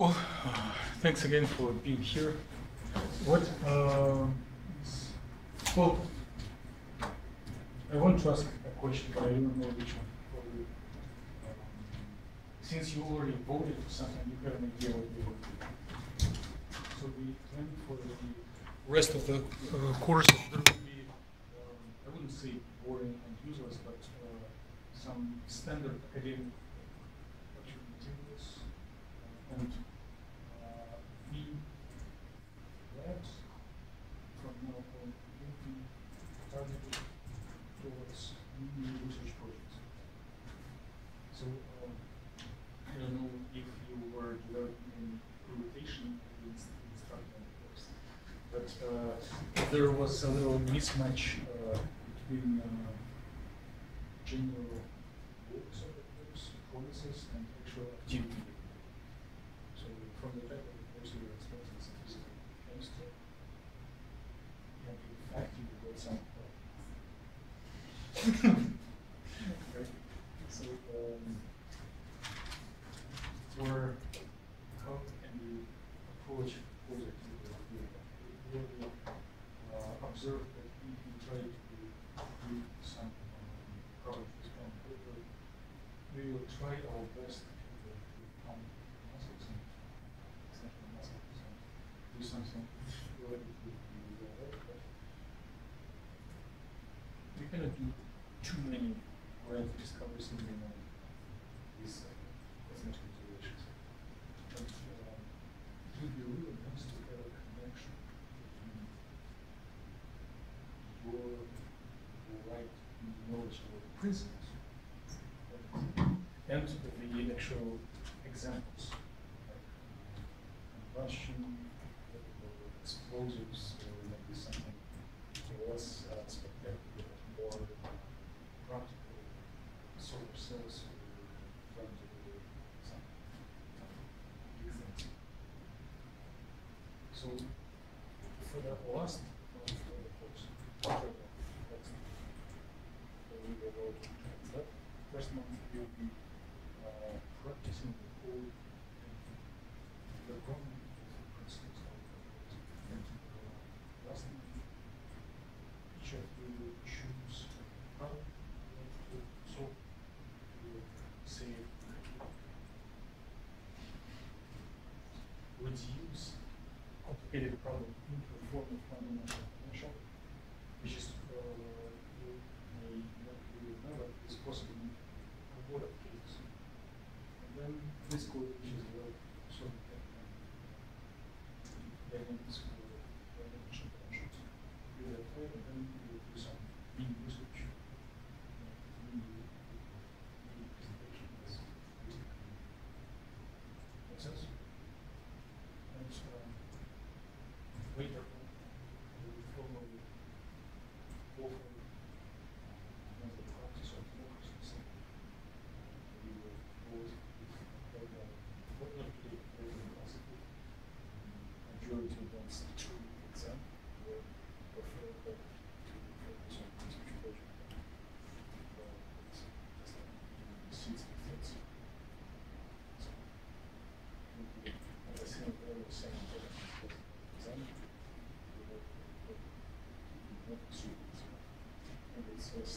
Well, uh, thanks again for being here. What, uh, well, I want to ask a question, but I don't know which one. Since you already voted for something, you have an idea what you voted. So the plan for the rest of the uh, course, there will be, um, I wouldn't say boring and useless, but uh, some standard academic uh, and uh, we labs from now on will be targeted towards new research projects. So um, I don't know if you were developing any rotation against the instructor course, but uh, there was a little mismatch uh, between uh, general goals of the course, promises, and actual activity. So from the fact that the course you were expecting some physical chemistry, and in fact you got some. right? So um, for how can you approach project with the idea that you really uh, observe that if you try to do some um, product response paper, we will try our best to, uh, to count muscles and essential muscles and do something uh, we cannot do too many grand discoveries in the uh, these uh, essential situations. But um, it would be really nice to have a connection between your right knowledge the principles and the actual examples, like combustion, or explosives, or maybe something less uh, spectacular, but more practical, solar cells, or trying to do some, some big things. So for the last month of the course, after the next month, so we will go to that first month you'll be uh, practicing the whole the problem of the principles of the and uh, last month each of you will choose a problem you want to solve. You will say reduce complicated problem into a form of fundamental potential, which is, uh, you may not really remember, is possible in a lot of cases. And then this code, which is well, sort of, dynamics for dimension potentials. You will apply and then you will do some research. uh, in the- in the presentation as using. Make sense? And, um, later on, we will formally offer uh, the practice of democracy. We will vote if uh, what not today, later in class. Majority wants to exam, or prefer that to focus on research project. Uh, it's just like, you know, seats and things. So, as I said, I was saying that exam, we will, we will not suit it. And it's a stress. So exams, we will know what tasks are, we will know. So,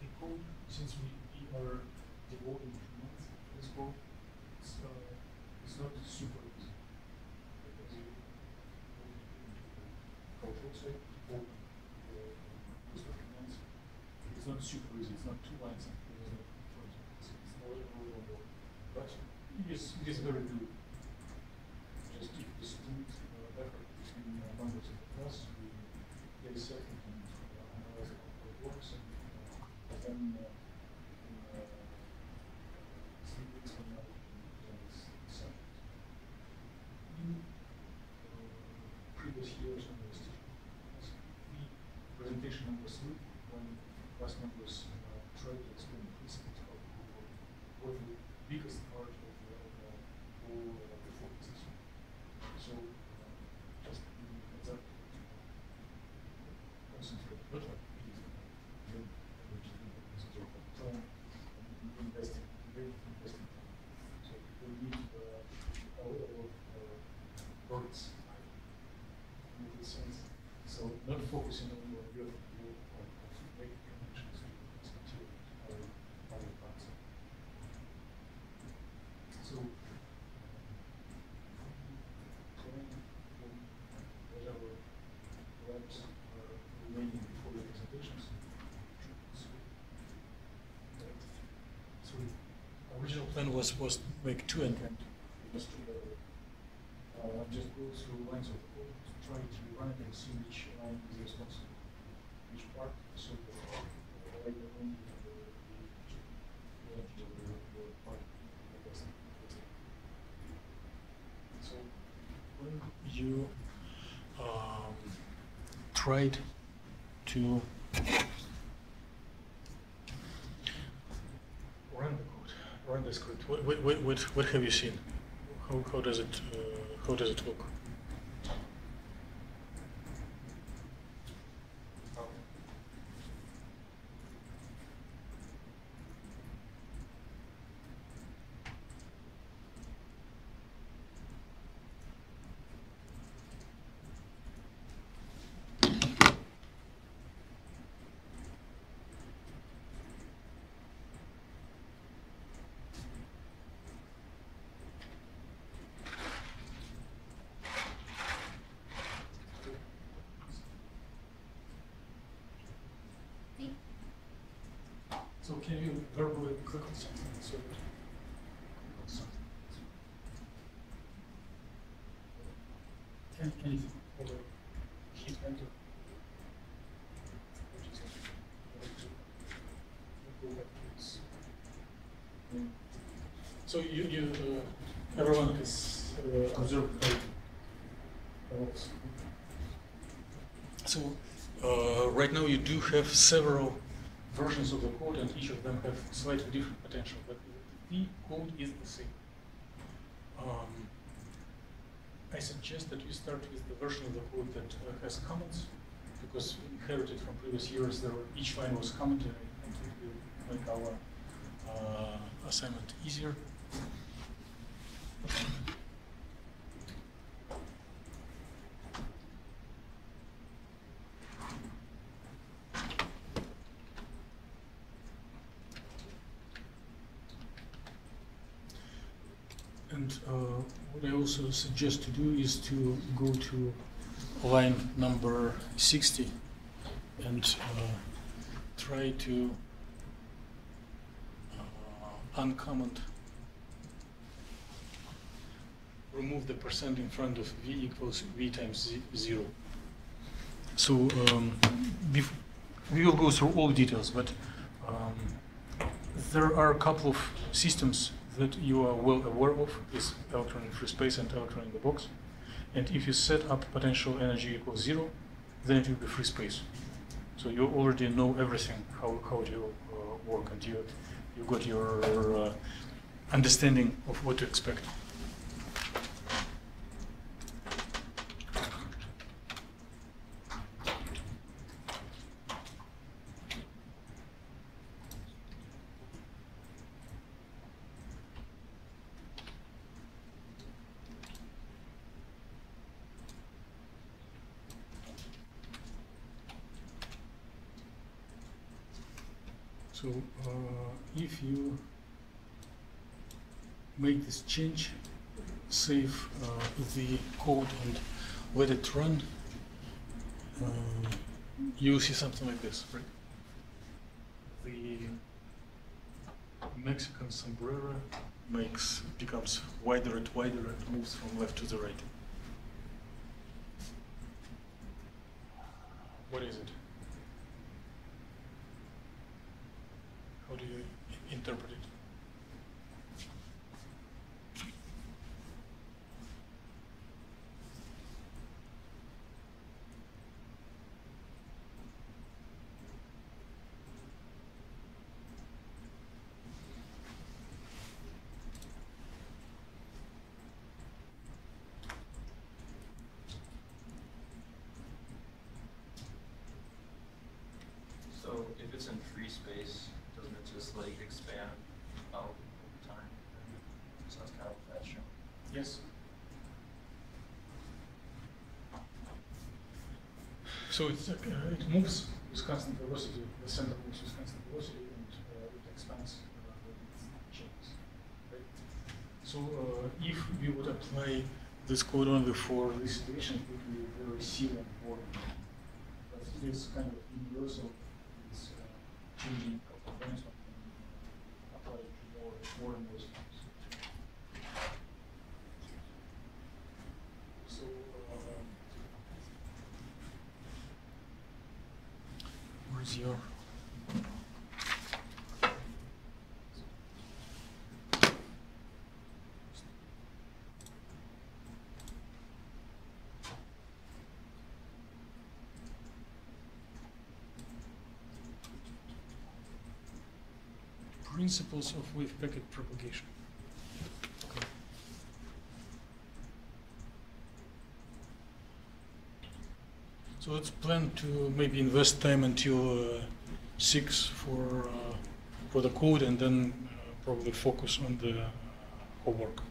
the, code, since we, we are devoting two this code, it's, uh, it's not super easy. Cultural uh, documents, it's not super easy, it's not two lines, and it's not, it's, it's more, more, more, more. But it is, is very good. Just if we split uh, effort between uh, members of the class, we get a second and uh, analyze how it works, and uh, then uh, in uh, three weeks from now. In uh, previous years the presentation number three, when class members uh, tried to explain the principles of what the biggest focusing on your, your of making connections other, other parts. So, um, going from whatever are remaining before the presentations, so the original plan was, was to make two and end. Uh, just go through lines of so the uh, like the only uh, the the which part doesn't. So when you um, tried to run the code, run the script, what, what, what, what, what have you seen? How, how does it uh, how does it look? So can you verbally click on something so that click on something? Can, can you hold a hit enter? Is to go back to this. So you, you, uh, everyone has uh, observed how how it's- So, uh, right now you do have several versions of the code and each of them have slightly different potential, but the code is the same. Um, I suggest that we start with the version of the code that uh, has comments, because inherited from previous years, there were, each line was commented, and it will make our uh, assignment easier. And uh, what I also suggest to do is to go to line number 60 and uh, try to uh, uncomment, remove the percent in front of v equals v times zero. So um, we will go through all details, but um, there are a couple of systems that you are well aware of, is electron in free space and electron in the box. And if you set up potential energy equals zero, then it will be free space. So you already know everything, how, how it will uh, work, and you, you got your uh, understanding of what to expect. So uh, if you make this change, save uh, the code and let it run, uh, you'll see something like this, right? The Mexican sombrero makes becomes wider and wider and moves from left to the right. What is it? How do you interpret it? So if it's in free space, doesn't it just like expand out over time? So that's kind of what that's showing. Yes. So it's, uh, it moves with constant velocity, the center moves with constant velocity and uh, it expands uh, it changes. Right? So uh, if we would apply this code only for this situation, it would be very and. But it is kind of universal, it's uh, changing of apply it to more, more and more systems. zero. Principles of wave packet propagation. Okay. So let's plan to maybe invest time until uh, six for uh, for the code, and then uh, probably focus on the uh, homework,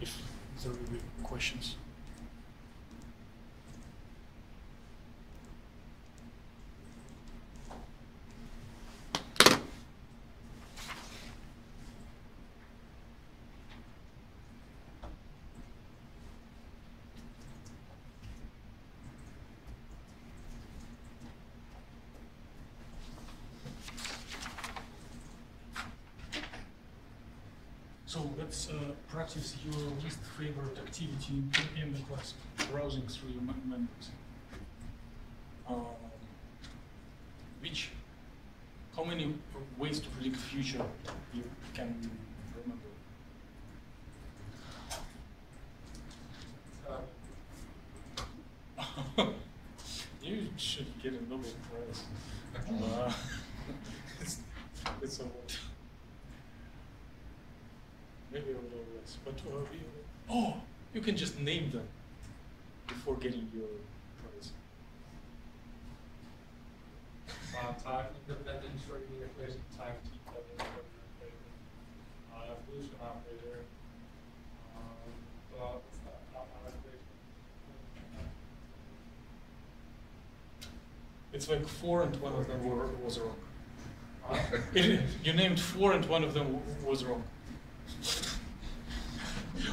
if there will be questions. So let's uh, practice your least favorite activity in, the class, browsing through your memories. Um, which, how many ways to predict the future you can remember? you should get a Nobel Prize. Uh, it's, it's a lot. Maybe a little less, but uh, we, oh, you can just name them before getting your prize. Uh, time independent Schrodinger equation, time dependent Schrodinger equation, uh, evolution operator, well, what's that. It's like four and one of them were, was wrong. Uh, It, you named four and one of them w- was wrong.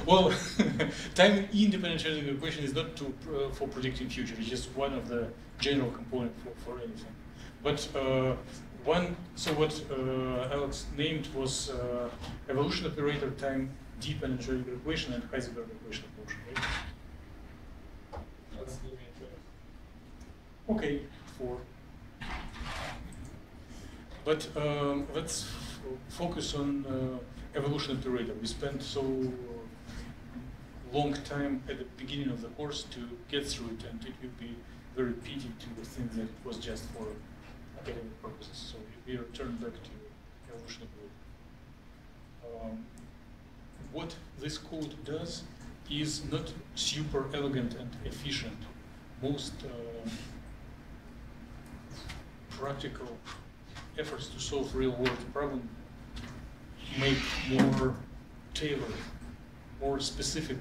Well, time independent Schrodinger equation is not to, uh, for predicting future. It's just one of the general component for, for anything. But uh, one, so what uh, Alex named was uh, evolution operator time dependent Schrodinger equation and Heisenberg equation of motion. Right? That's the matrix. Okay, four. But um, let's focus on uh, evolution operator. We spent so long time at the beginning of the course to get through it, and it will be very pity to think that it was just for academic purposes. So we return back to evolution operator. Um, what this code does is not super elegant and efficient. Most uh, practical efforts to solve real world problem make more tailored, more specific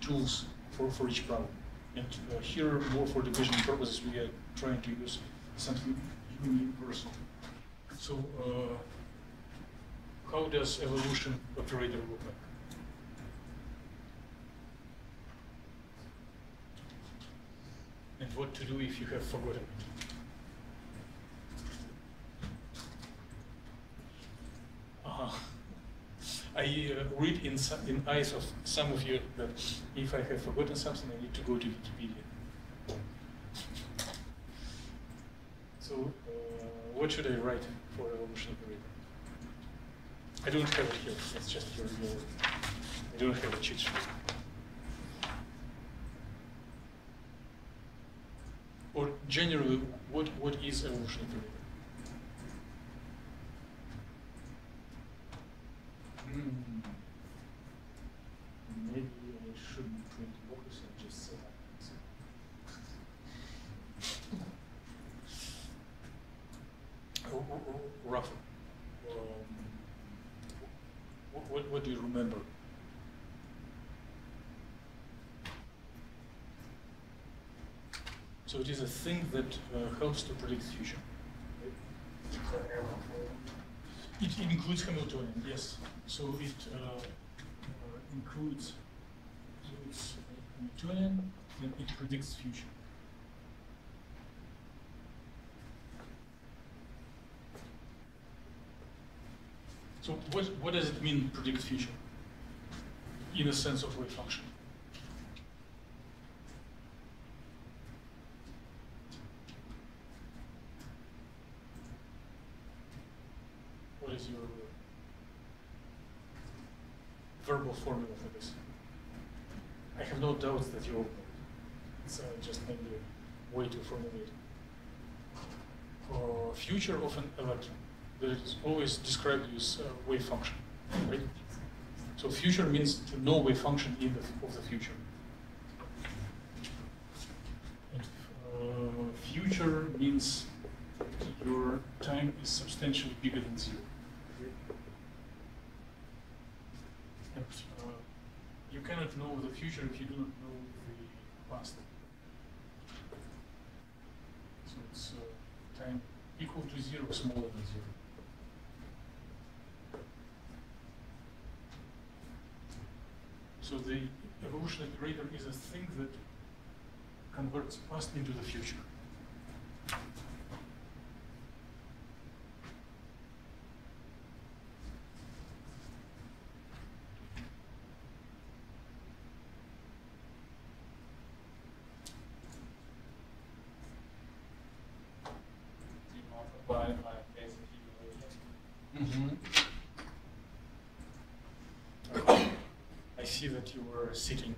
tools for, for each problem. And uh, here, more for division purposes, we are trying to use something universal. So, uh, how does evolution operator look like? And what to do if you have forgotten it? Uh, I uh, read in, some, in eyes of some of you that if I have forgotten something, I need to go to Wikipedia. So, uh, what should I write for evolution operator? I don't have it here. It's just your, your I don't have a cheat sheet. Or generally, what, what is evolution operator? Maybe I shouldn't print books and just say that. R- r- r- Roughly. Um, wh- what, what do you remember? So it is a thing that uh, helps to predict future. It includes Hamiltonian, yes. So it uh, uh, includes, Hamiltonian, and it predicts future. So what, what does it mean predict future? In a sense of wave function. Is your verbal formula for this? I have no doubts that you it. It's uh, just maybe way to formulate. Future of an electron, that is always described as wave function, right? So future means to know wave function in the, of the future. Uh, future means your time is substantially bigger than zero. Uh, you cannot know the future if you do not know the past. So it's uh, time equal to zero, smaller than zero. So the evolution operator is a thing that converts past into the future. Do you multiply by phase accumulation? Mm-hmm. I see that you were sitting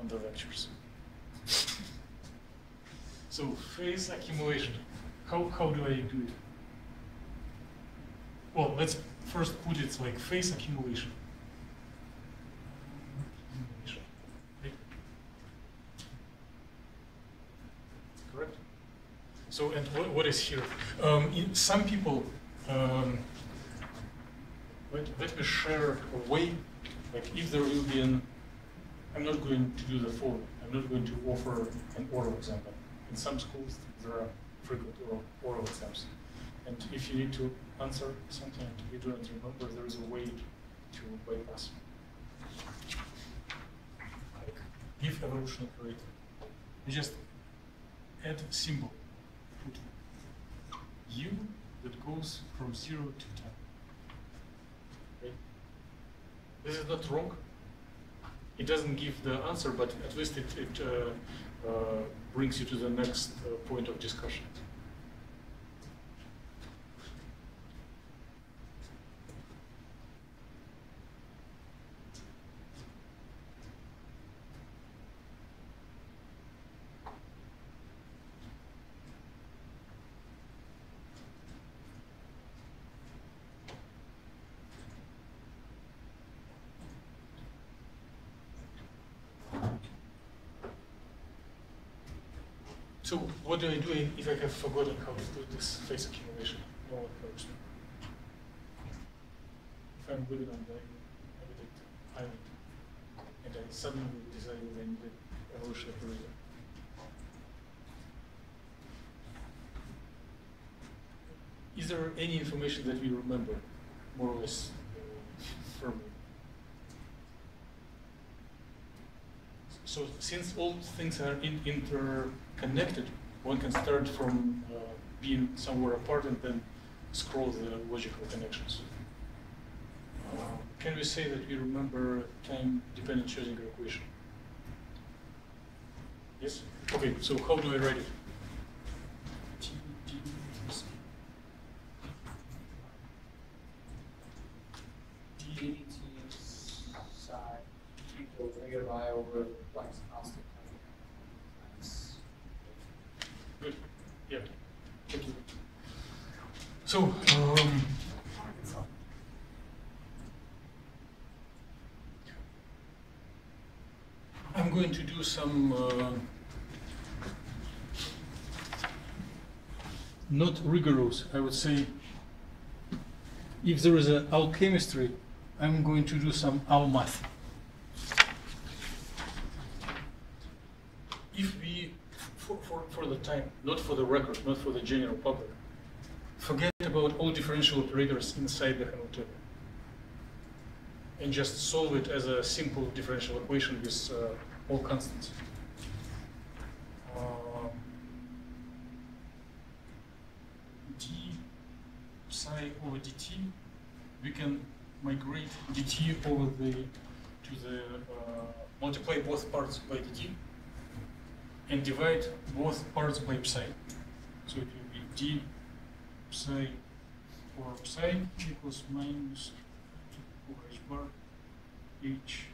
on the lectures. So phase accumulation, how, how do I do it? Well, let's first put it like phase accumulation. Correct? So, and what, what is here? Um, in, some people, um, let, let me share a way, like if there will be an, I'm not going to do the following. I'm not going to offer an oral example. In some schools, there are frequent oral, oral exams. And if you need to answer something and you do not remember, there is a way to bypass. Like, give evolution operator. You just add a symbol, put u that goes from 0 to 10. Right? This is not wrong. It doesn't give the answer, but at least it, it uh, uh, brings you to the next uh, point of discussion. So what do I do if I have forgotten how to do this phase accumulation? No knows. If I'm good on the architect island, and I suddenly decide that I need an evolution operator. Is there any information that we remember, more or less uh, firmly? So since all things are in, interconnected, one can start from uh, being somewhere apart and then scroll the logical connections. Can we say that we remember time-dependent Schrodinger equation? Yes? Okay, so how do I write it? T, D, S. D, DDT psi equals negative i over Planck's constant times. Good. Yeah. Thank you. So, um, I'm going to do some uh, not rigorous, I would say. If there is an alchemistry, I'm going to do some al math. if we, for, for, for the time, not for the record, not for the general public, forget about all differential operators inside the Hamiltonian and just solve it as a simple differential equation with uh, all constants. Um, d psi over dt, we can migrate dt over the to the uh, multiply both parts by dt and divide both parts by psi. So it will be d psi for psi equals minus over h bar h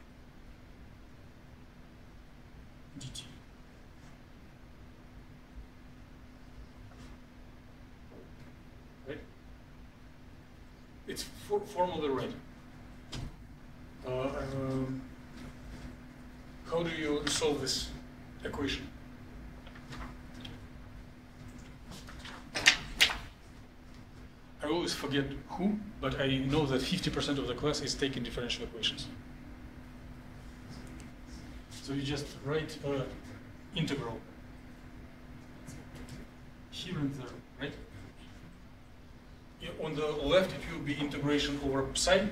dt. Right? It's for formally right. Uh, um, how do you solve this equation? I always forget who, but I know that 50% of the class is taking differential equations. So you just write integral here and there, right? On the left, it will be integration over psi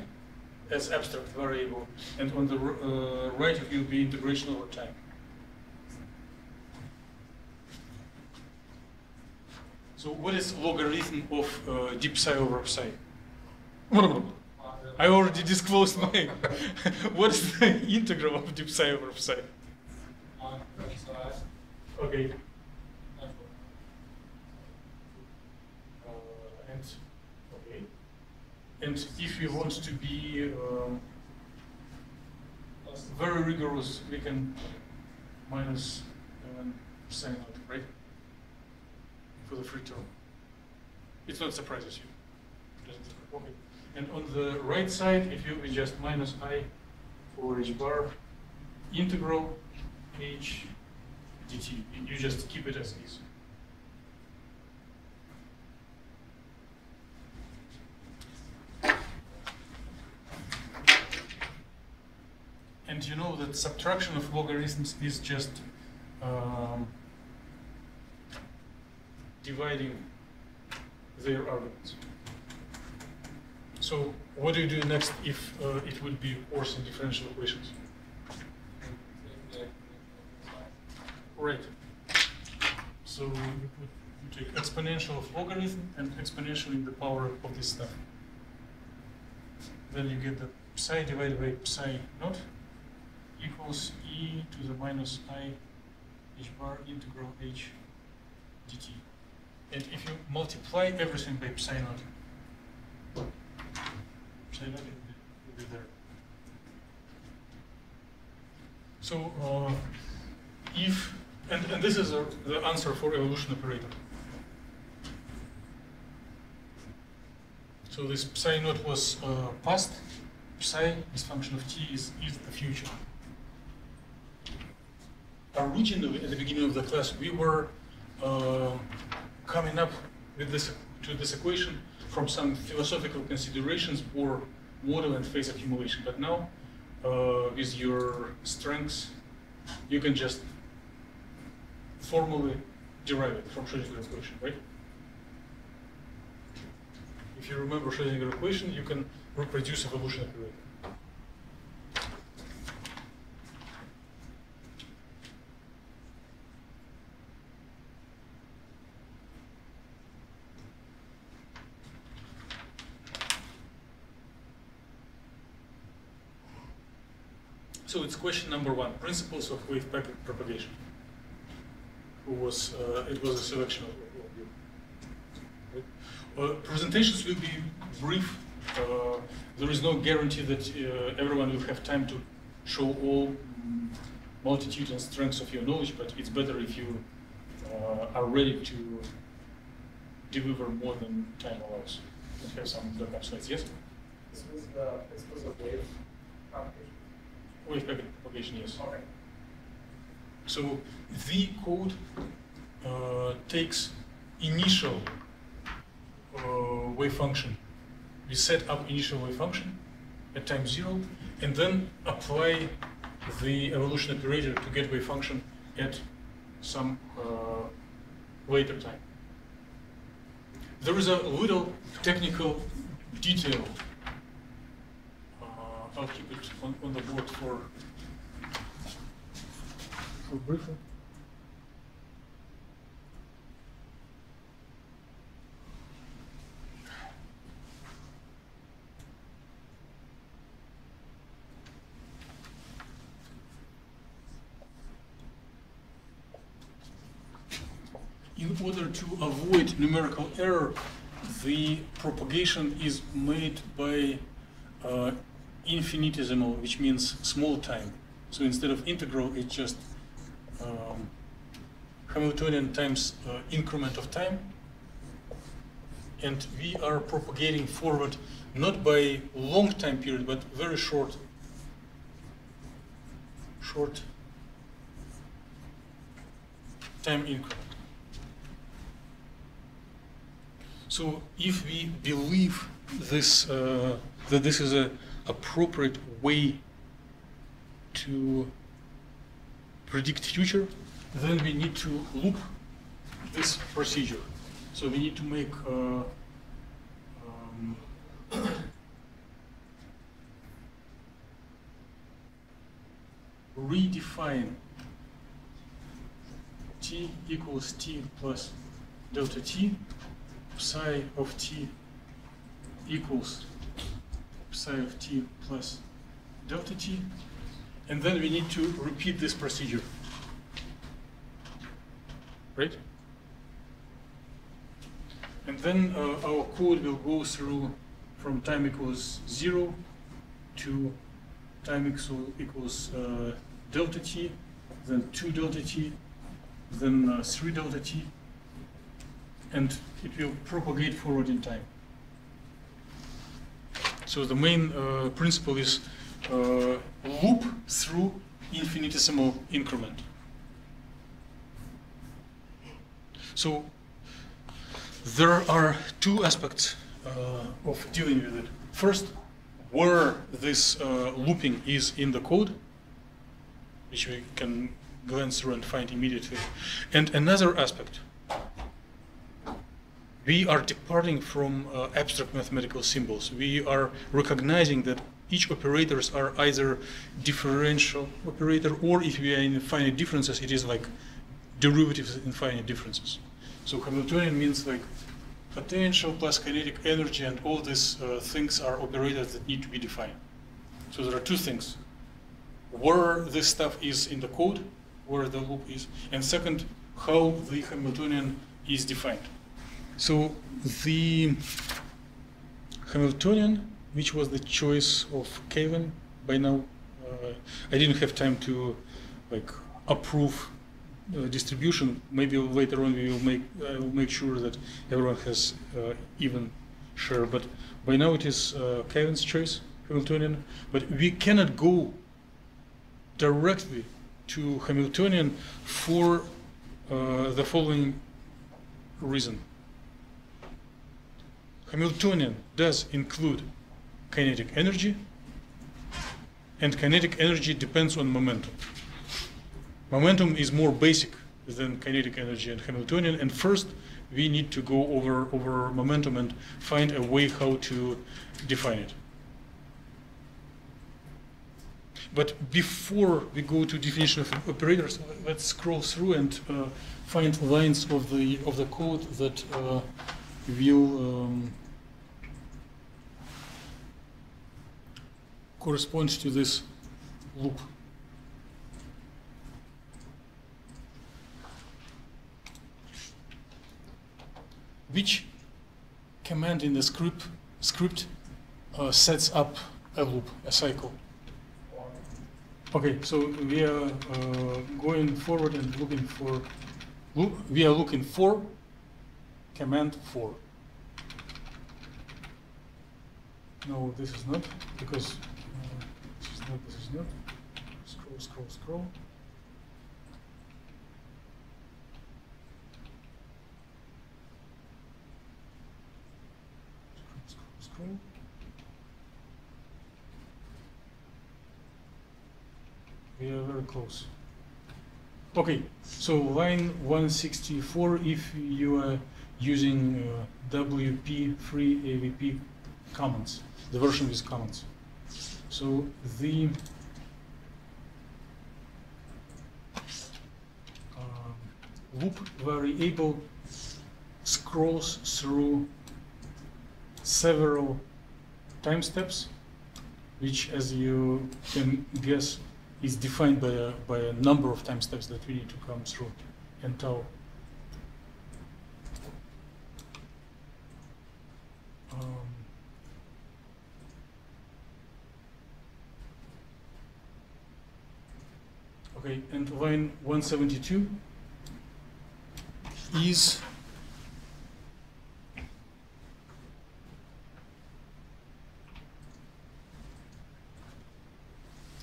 as abstract variable, and on the uh, right, it will be integration over time. So what is logarithm of uh, d psi over psi? I already disclosed my. what is the integral of d psi over psi? On the left side, Okay. Uh, and okay. And if we want to be um, very rigorous, we can minus um, psi naught, right? The free term. It's not surprises you. Okay. And on the right side, if you adjust minus i for h bar integral h dt, you just keep it as is. And you know that subtraction of logarithms is just um, dividing their arguments. So what do you do next if uh, it would be Orson differential equations? Right. So you, put, you take exponential of logarithm and exponential in the power of this stuff. Then you get the psi divided by psi naught equals e to the minus i h bar integral h dt. And if you multiply everything by psi naught will be, there. So uh, if, and, and this is a, the answer for evolution operator. So this psi naught was uh, past, psi, this function of t is, is the future. Originally, at the beginning of the class, we were uh, coming up with this to this equation from some philosophical considerations for model and phase accumulation. But now, uh, with your strengths, you can just formally derive it from Schrödinger equation, right? If you remember Schrödinger equation, you can reproduce evolution operator. So it's question number one, principles of wave packet propagation. Who was, uh, it was a selection of, of? Uh, presentations will be brief. Uh, there is no guarantee that uh, everyone will have time to show all multitude and strengths of your knowledge, but it's better if you uh, are ready to deliver more than time allows. Have some slides, yes? This was the, was a wave propagation. Wave packet propagation, yes. Okay. So the code uh, takes initial uh, wave function. We set up initial wave function at time zero, and then apply the evolution operator to get wave function at some uh, later time. There is a little technical detail. I'll keep it on, on the board for for briefing. In order to avoid numerical error, the propagation is made by uh, infinitesimal, which means small time. So instead of integral, it's just um, Hamiltonian times uh, increment of time. And we are propagating forward not by long time period, but very short, short time increment. So if we believe this uh, that this is a appropriate way to predict future, then we need to loop this procedure. So we need to make uh, um, redefine t equals t plus delta t, psi of t equals psi of t plus delta t, and then we need to repeat this procedure. Right? And then uh, our code will go through from time equals zero to time equal- equals uh, delta t, then two delta t, then uh, three delta t, and it will propagate forward in time. So the main uh, principle is uh, loop through infinitesimal increment. So there are two aspects uh, of dealing with it. First, where this uh, looping is in the code, which we can glance through and find immediately. And another aspect, we are departing from uh, abstract mathematical symbols. We are recognizing that each operators are either differential operator or if we are in finite differences, it is like derivatives in finite differences. So Hamiltonian means like potential plus kinetic energy and all these uh, things are operators that need to be defined. So there are two things. Where this stuff is in the code, where the loop is, and second, how the Hamiltonian is defined. So the Hamiltonian, which was the choice of Kevin, by now uh, I didn't have time to like approve uh, distribution. Maybe later on we will make will make sure that everyone has uh, even share. But by now it is uh, Kevin's choice, Hamiltonian. But we cannot go directly to Hamiltonian for uh, the following reason. Hamiltonian does include kinetic energy, and kinetic energy depends on momentum. Momentum is more basic than kinetic energy and Hamiltonian, and first we need to go over, over momentum and find a way how to define it. But before we go to definition of operators, let's scroll through and uh, find lines of the of the code that uh, will um, correspond to this loop. Which command in the script script uh, sets up a loop, a cycle? Okay, so we are uh, going forward and looking for loop. We are looking for command for. No, this is not because uh, this is not. This is not. Scroll, scroll, scroll. Scroll, scroll, scroll. We are very close. Okay, so line 164, if you are using uh, WP free AVP comments, the version with comments. So the um, loop variable scrolls through several time steps, which as you can guess is defined by a, by a number of time steps that we need to come through in tau. Um, okay, and line 172 is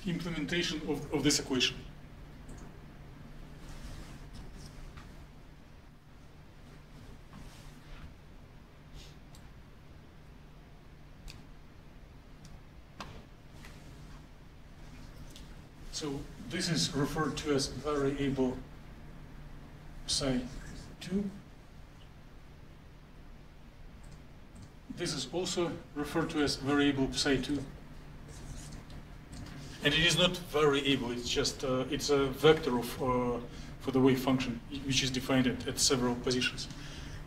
implementation of, of this equation. So this is referred to as variable psi 2. This is also referred to as variable psi 2. And it is not variable, it's just, uh, it's a vector of, uh, for the wave function, which is defined at, at several positions.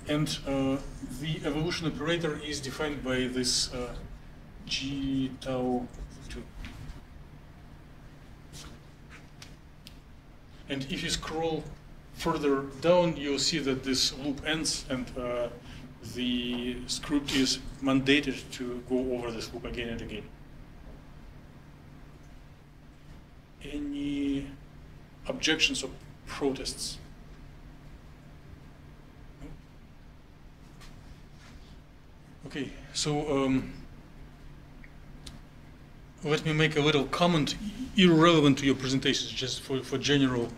And uh, the evolution operator is defined by this uh, g tau 2. And if you scroll further down, you'll see that this loop ends and uh, the script is mandated to go over this loop again and again. Any objections or protests? Okay, so um, let me make a little comment irrelevant to your presentations, just for, for general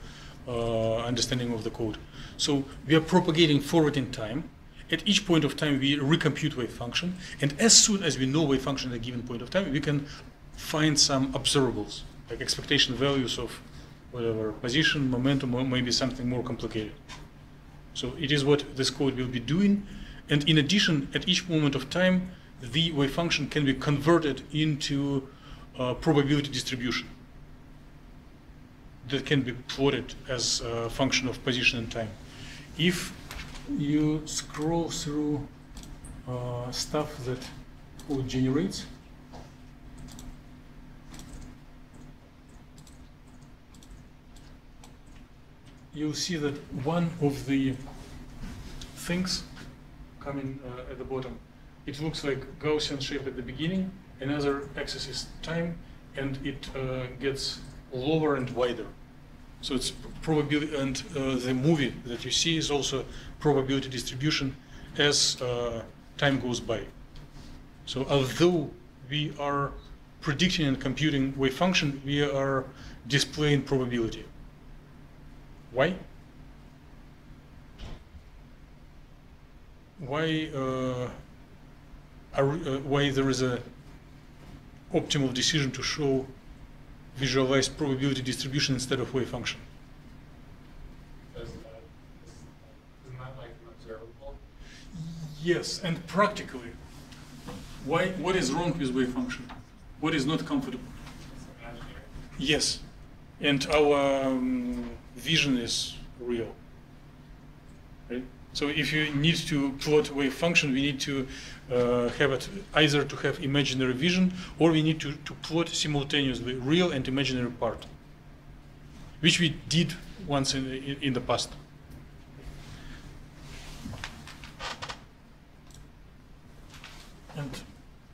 uh, understanding of the code. So we are propagating forward in time. At each point of time, we recompute wave function, and as soon as we know wave function at a given point of time, we can find some observables, like expectation values of whatever position, momentum, or maybe something more complicated. So it is what this code will be doing. And in addition, at each moment of time, the wave function can be converted into a probability distribution that can be plotted as a function of position and time. If you scroll through uh, stuff that code generates, you'll see that one of the things coming uh, at the bottom, it looks like Gaussian shape at the beginning, another axis is time, and it uh, gets lower and wider. So it's probability, and uh, the movie that you see is also probability distribution as uh, time goes by. So although we are predicting and computing wave function, we are displaying probability. Why? Why uh, are, uh, why there is a optimal decision to show visualize probability distribution instead of wave function? Because that, isn't that like an observable? Yes, and practically, why? What is wrong with wave function? What is not comfortable? Yes, and our um, vision is real. So if you need to plot wave function, we need to uh, have it either to have imaginary vision or we need to, to plot simultaneously real and imaginary part, which we did once in, in, in the past. And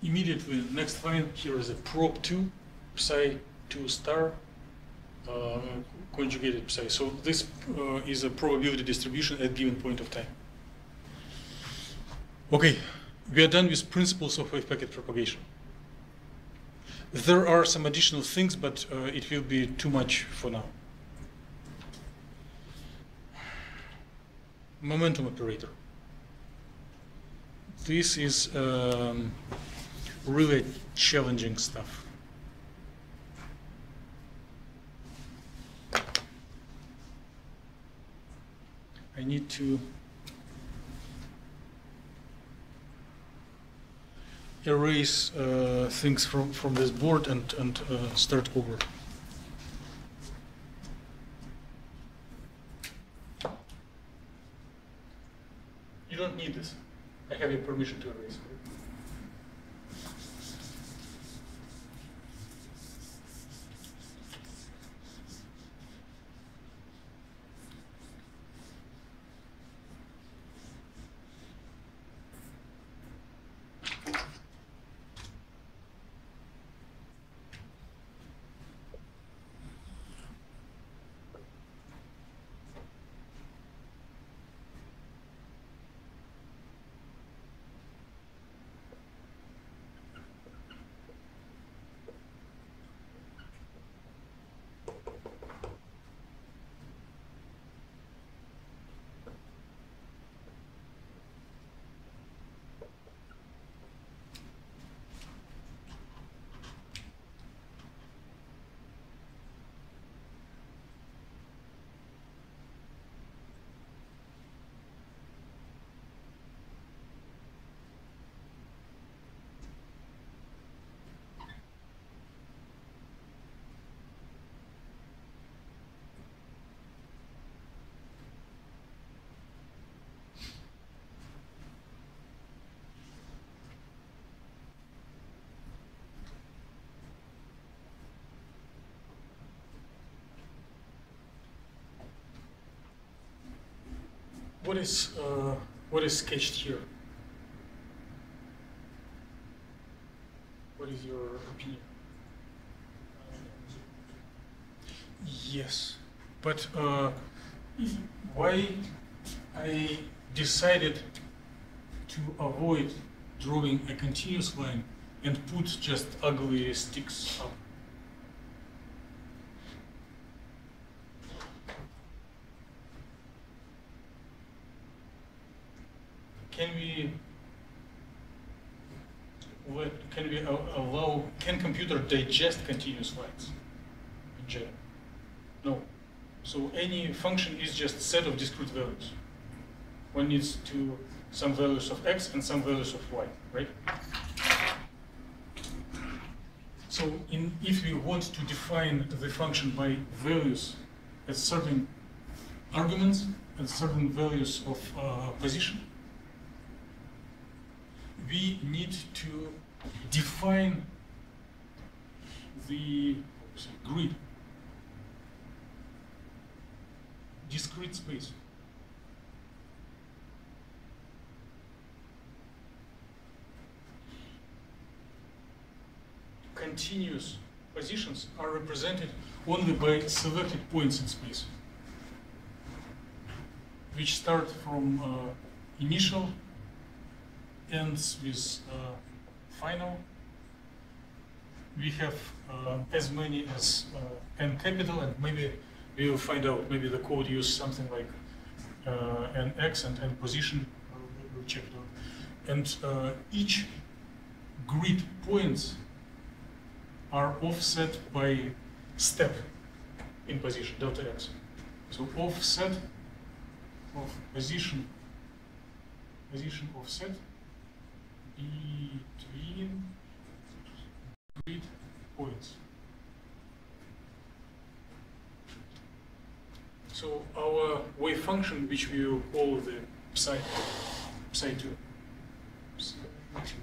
immediately next line here is a probe 2, psi 2 star, uh, conjugated psi. So this uh, is a probability distribution at given point of time. Okay, we are done with principles of wave packet propagation. There are some additional things, but uh, it will be too much for now. Momentum operator. This is um, really challenging stuff. I need to erase uh, things from, from this board and, and uh, start over. You don't need this. I have your permission to erase. What is uh, what is sketched here? What is your opinion? Yes, but uh, why I decided to avoid drawing a continuous line and put just ugly sticks up. Can we what, can we al- allow computer digest continuous lines in general? No. So any function is just set of discrete values. One needs to some values of x and some values of y, right? So in, if you want to define the function by values at certain arguments and certain values of uh, position, we need to define the grid, discrete space. Continuous positions are represented only by selected points in space, which start from uh, initial ends with uh, final. We have uh, as many as uh, n capital, and maybe we will find out. Maybe the code use something like uh, n x and n position. We- We'll check it out. And each grid points are offset by step in position delta x. So offset of position position offset between grid points. So our wave function, which we will call the psi, psi two, psi two,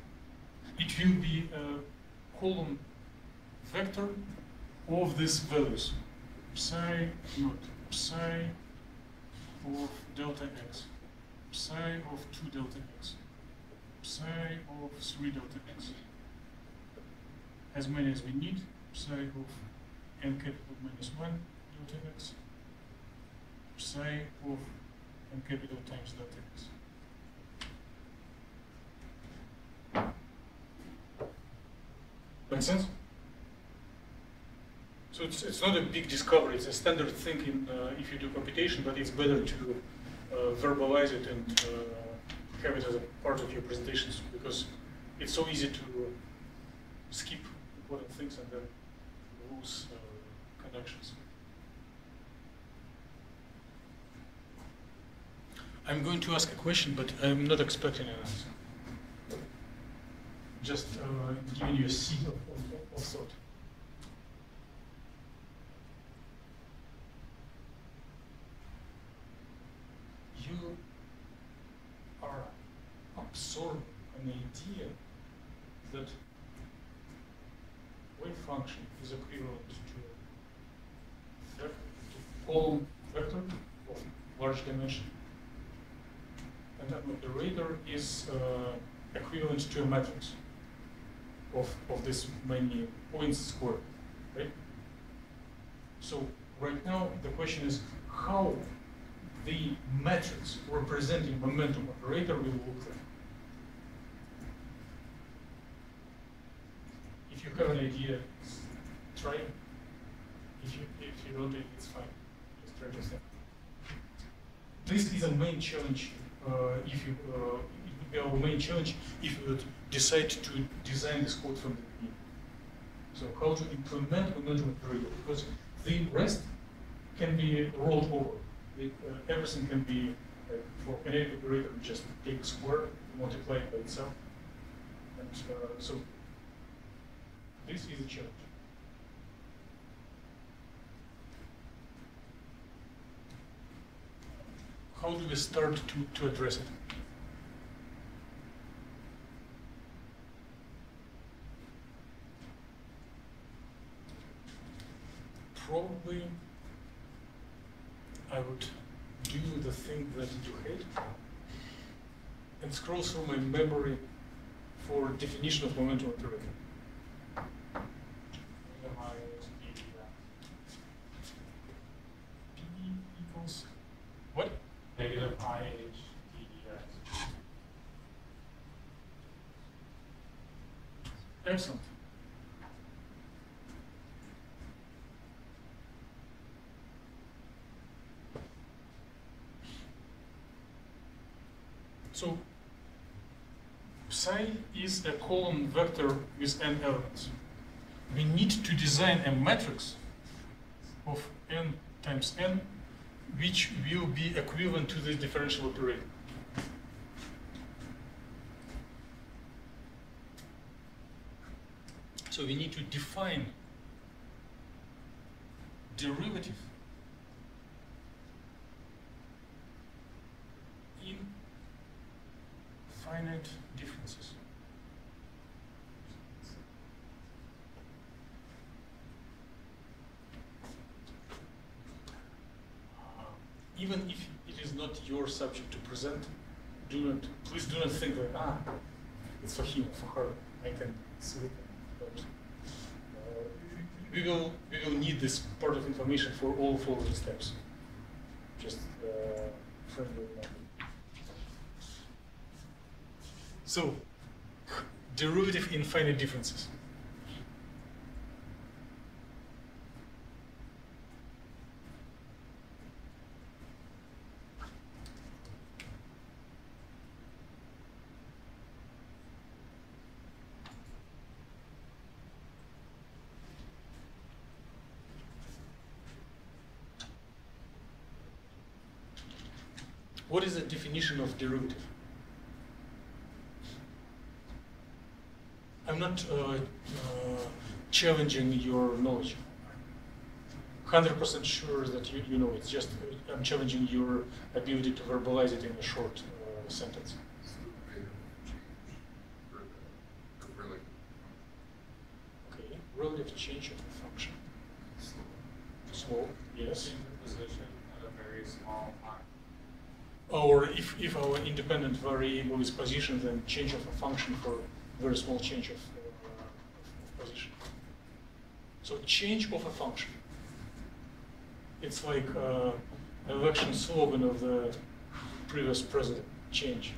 it will be a column vector of these values. Psi psi of delta x, psi of two delta x, psi of 3 delta x. As many as we need, psi of n capital minus 1 delta x, psi of capital times delta x. Make sense? So it's, it's not a big discovery, it's a standard thing in, uh, if you do computation, but it's better to uh, verbalize it and uh, have it as a part of your presentations because it's so easy to skip important things and lose uh, connections. I'm going to ask a question, but I'm not expecting an answer. Just uh, giving you a seed of, of, of thought. You are absorbing an idea that wave function is equivalent to, to column vector of large dimension. And an operator is uh, equivalent to a matrix of, of this many points squared, right? So right now the question is how the matrix representing momentum operator will look like. If you have an idea, try. it. If you if you don't, it's fine. Just try to. This is a main challenge. Uh, if you uh, it would be our main challenge if we would decide to design this code from the beginning. So how to implement momentum operator because the rest can be rolled over. Uh, everything can be uh, for kinetic operator just take a square multiply it by itself. And uh, so this is a challenge. How do we start to, to address it? Probably I would do the thing that you hate and scroll through my memory for definition of momentum operator. DDX. P equals what? Negative IH DDX. Excellent. So psi is a column vector with n elements. We need to design a matrix of n times n, which will be equivalent to this differential operator. So we need to define derivative in finite differences. Uh, Even if it is not your subject to present, do not, please do not think that, ah, it's for him, or for her, I can sleep. But, uh, we will, we will need this part of information for all following steps. Just uh, friendly. So, derivative in finite differences. What is the definition of derivative? I'm not uh, uh, challenging your knowledge. 100% sure that you, you know it's just uh, I'm challenging your ability to verbalize it in a short uh, sentence. Okay, relative change of a function. Small, yes. Change of position at a very small time. Or if, if our independent variable is position, then change of a function for very small change of, uh, of position. So change of a function. It's like uh, election slogan of the previous president, change.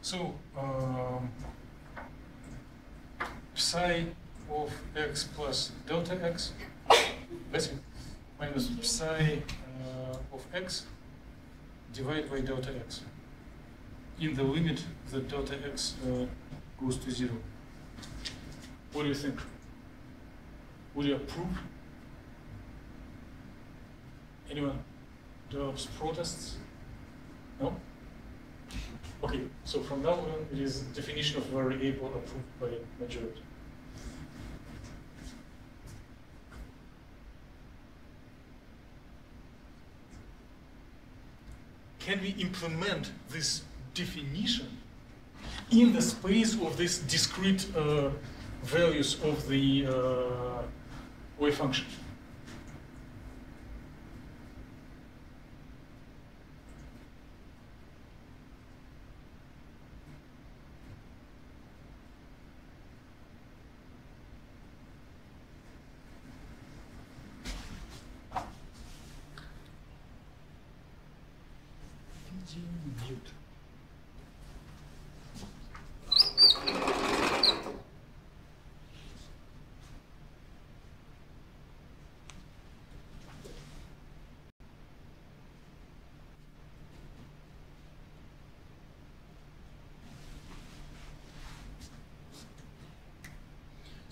So, um, psi of x plus delta x, that's it, minus psi uh, of x divided by delta x. In the limit that delta x uh, goes to zero. What do you think? Would you approve? Anyone develops protests? No? Okay, so from now on, it is definition of variable approved by majority. Can we implement this definition in the space of these discrete uh, values of the uh, wave function?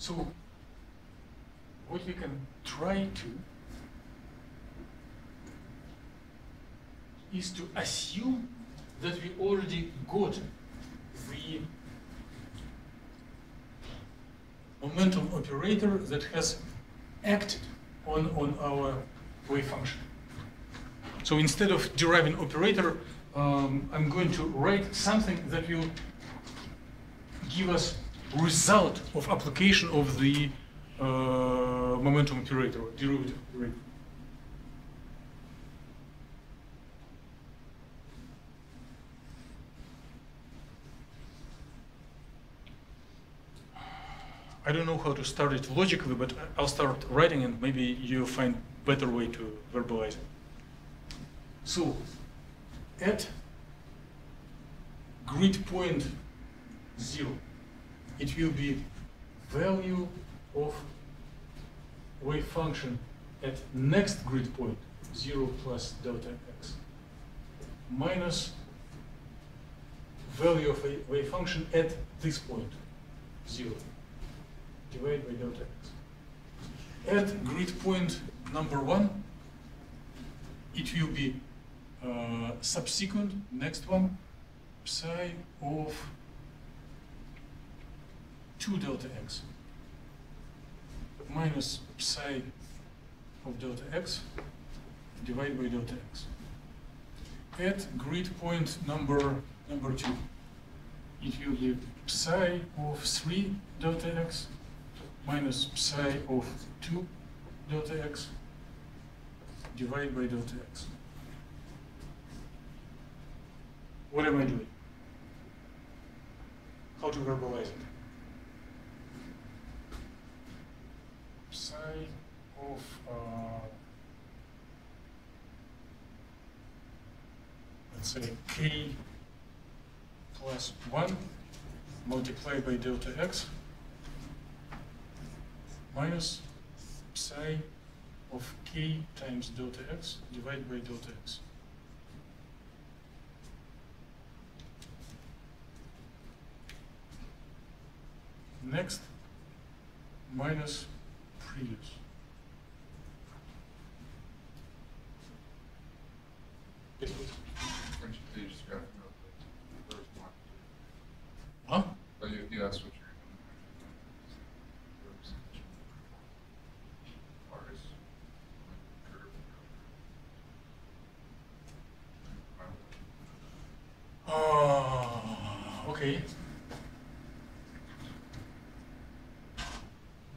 So, what we can try to is to assume that we already got the momentum operator that has acted on, on our wave function. So instead of deriving operator, um, I'm going to write something that will give us result of application of the uh, momentum operator, or derivative operator. I don't know how to start it logically, but I'll start writing and maybe you'll find better way to verbalize it. So, at grid point zero, it will be value of wave function at next grid point, zero plus delta x, minus value of a wave function at this point, zero, divided by delta x. At grid point number one, it will be uh, subsequent, next one, psi of 2 delta x minus psi of delta x divided by delta x. At grid point number number 2, it will be psi of 3 delta x minus psi of 2 delta x divided by delta x. What am I doing? How to verbalize it? Psi of uh, let's say k plus 1 multiplied by delta x minus psi of k times delta x divided by delta x. Next, minus previous. Yes, please. Aren't you, you just got the first one? Huh? Oh, you, you asked what you're doing. Ours. Curve. Ah, okay.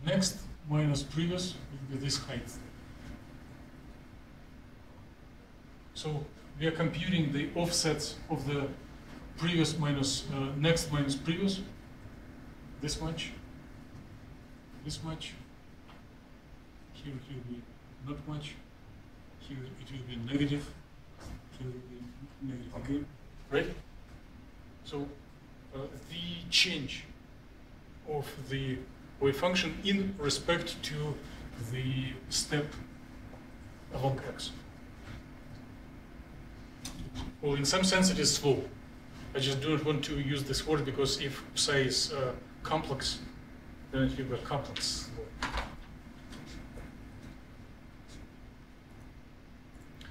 Next minus previous will be this height. So we are computing the offsets of the previous minus uh, next minus previous. This much. This much. Here it will be not much. Here it will be negative. Here it will be negative again. Right? So uh, the change of the wave function in respect to the step along x. Well, in some sense, it is slow. I just do not want to use this word because if psi is uh, complex, then it will be complex.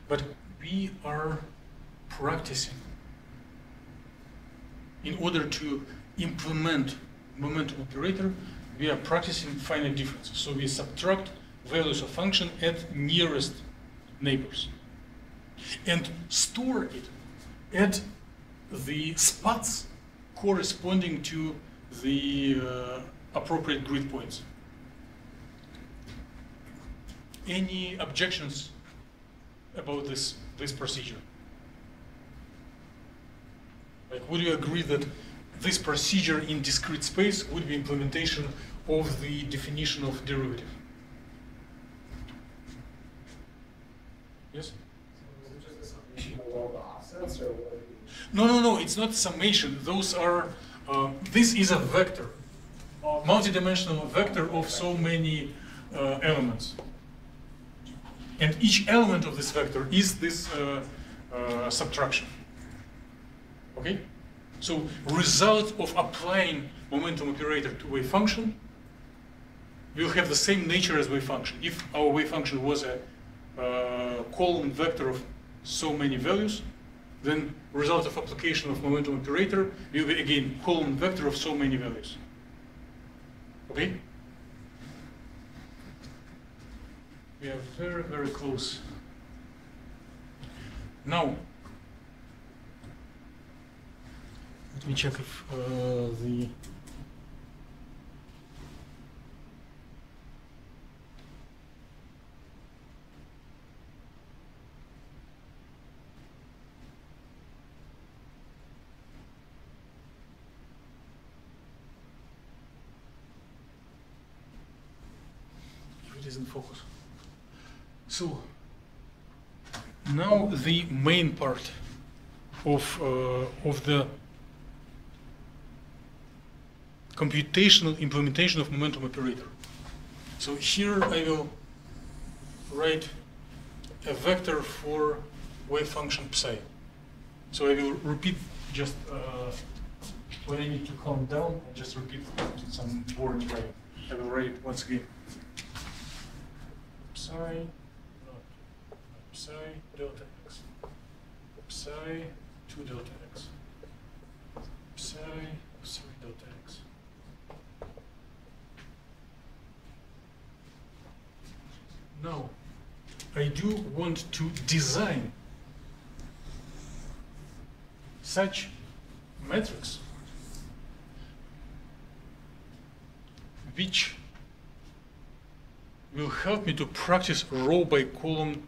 But we are practicing in order to implement momentum operator, we are practicing finite differences. So we subtract values of function at nearest neighbors and store it at the spots corresponding to the uh, appropriate grid points. Any objections about this, this procedure? Like, would you agree that this procedure in discrete space would be implementation of the definition of derivative? Yes? No, no, no, it's not summation. Those are, uh, this is a vector, multidimensional vector of so many uh, elements. And each element of this vector is this uh, uh, subtraction. Okay? So result of applying momentum operator to wave function will have the same nature as wave function. If our wave function was a uh, column vector of so many values, then result of application of momentum operator will be again column vector of so many values. Okay? We are very, very close. Now, let me check if uh, the is in focus. So now the main part of uh, of the computational implementation of momentum operator. So here I will write a vector for wave function psi. So I will repeat just uh, when I need to calm down, I just repeat some words right. I will write it once again. Psi, not psi delta x. Psi 2 delta x. Psi 3 delta x. Now, I do want to design such metrics which will help me to practice row by column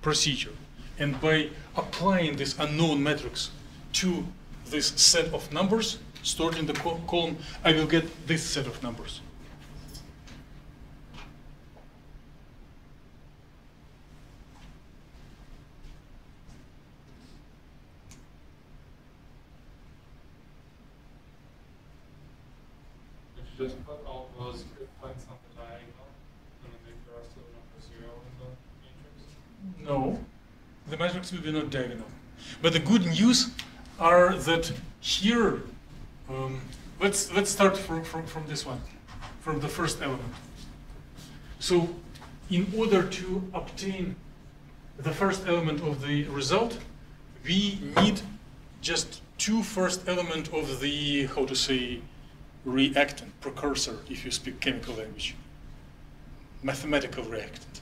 procedure. And by applying this unknown matrix to this set of numbers stored in the co- column, I will get this set of numbers. If you just put all those good points on the diagonal, and then make the rest of the numbers zero in the matrix. No, the matrix be not diagonal. But the good news are that here, um, let's let's start from, from, from this one, from the first element. So, in order to obtain the first element of the result, we need just two first element of the how to say reactant precursor, if you speak chemical language, mathematical reactant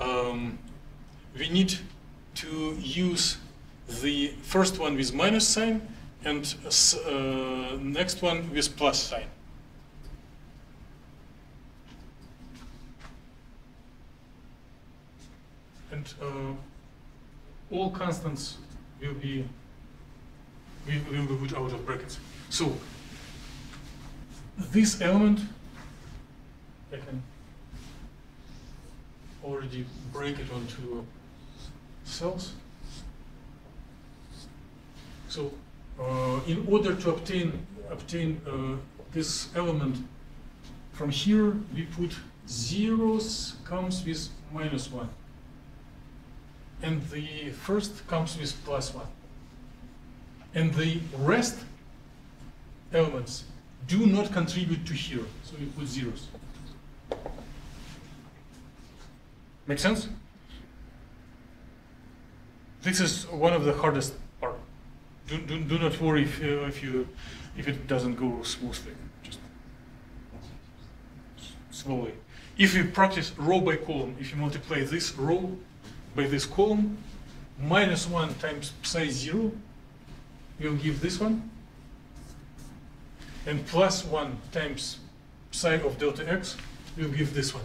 um, we need to use the first one with minus sign and uh, next one with plus sign. And uh, all constants will be will, will be put out of brackets. So this element I can already break it onto cells. So, uh, in order to obtain obtain uh, this element from here, we put zeros comes with minus one, and the first comes with plus one, and the rest elements do not contribute to here, so we put zeros. Make sense? This is one of the hardest part. Do, do, do not worry if, uh, if you if it doesn't go smoothly. Just slowly. If you practice row by column, if you multiply this row by this column, minus one times psi zero will give this one, and plus one times psi of delta x will give this one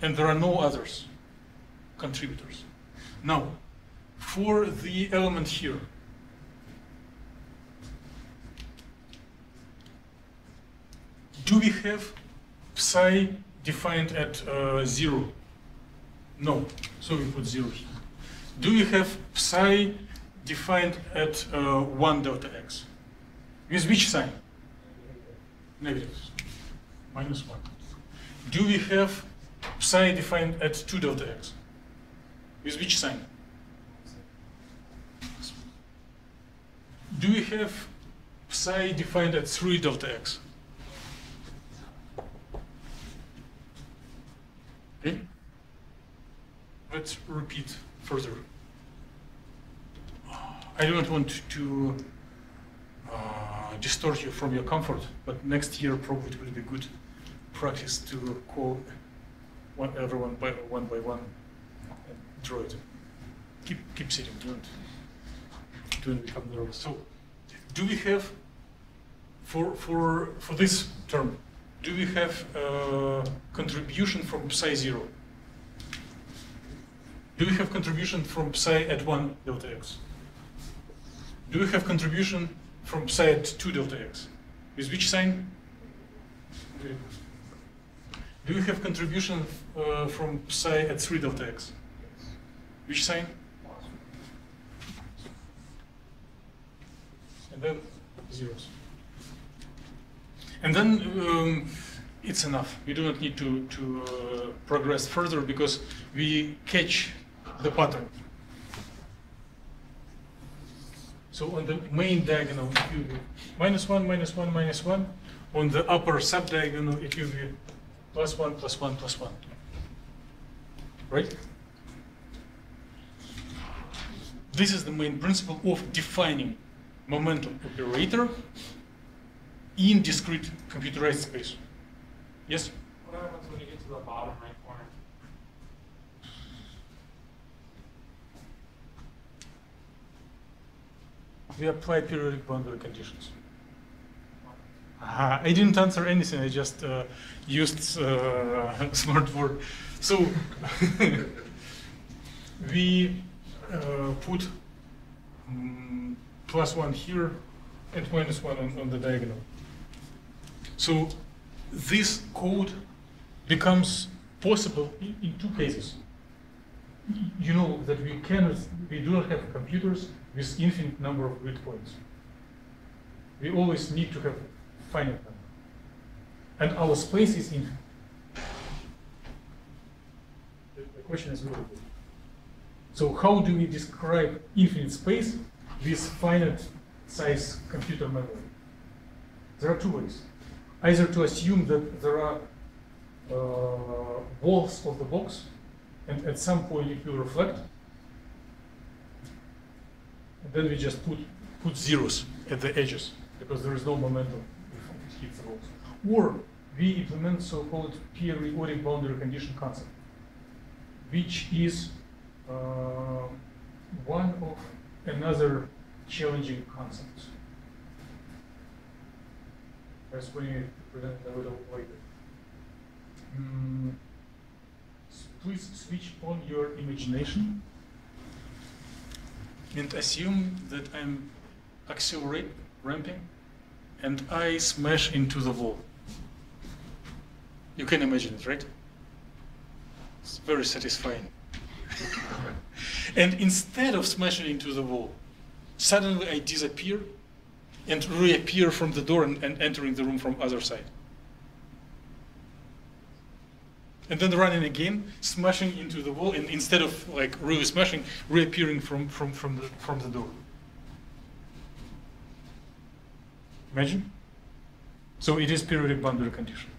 and there are no others contributors. Now, for the element here, do we have psi defined at uh, zero? No, so we put zero here. Do we have psi defined at uh, one delta x? With which sign? Negative. Minus one. Do we have psi defined at 2 delta x. With which sign? Do we have psi defined at 3 delta x? Okay. Let's repeat further. I don't want to uh, distort you from your comfort, but next year probably it will be good practice to call one everyone by one by one draw it. Keep keep sitting, don't don't become nervous. So do we have for for for this term, do we have uh, contribution from psi zero? Do we have contribution from psi at one delta x? Do we have contribution from psi at two delta x? With which sign? Do we have contribution uh, from psi at 3 delta x? Which sign? And then zeros. And then um, it's enough. We do not need to, to uh, progress further because we catch the pattern. So on the main diagonal, it will be minus 1, minus 1, minus 1. On the upper subdiagonal, it will be plus 1, plus 1, plus 1. Right? This is the main principle of defining momentum operator in discrete computerized space. Yes? What happens when you get to the bottom right corner? We apply periodic boundary conditions. Ah, I didn't answer anything. I just uh, used uh, smart word. So we uh, put mm, plus one here and minus one on, on the diagonal. So this code becomes possible in, in two cases. You know that we cannot, we do not have computers with infinite number of grid points. We always need to have finite number. And our space is infinite. The question is really good. So how do we describe infinite space with finite size computer memory? There are two ways. Either to assume that there are uh, walls of the box, and at some point it will reflect, and then we just put, put zeros at the edges, because there is no momentum if it hits the walls. Or we implement so-called periodic boundary condition concept, which is one of another challenging concepts. That's going to present a little later. Mm, please switch on your imagination and assume that I'm accelerate, ramping, and I smash into the wall. You can imagine it, right? It's very satisfying. and instead of smashing into the wall, suddenly I disappear and reappear from the door and, and entering the room from other side. And then running again, smashing into the wall, and instead of like really smashing, reappearing from, from, from, the, from the door. Imagine? So it is periodic boundary condition.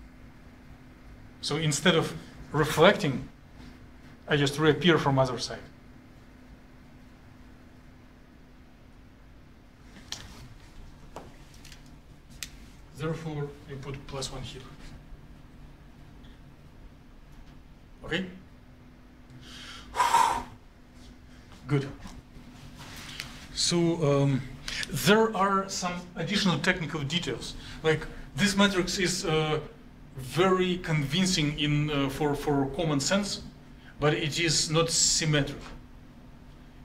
So instead of reflecting, I just reappear from other side. Therefore, you put plus one here. Okay? Good. So um, there are some additional technical details. Like this matrix is uh, very convincing in uh, for for common sense, but it is not symmetric.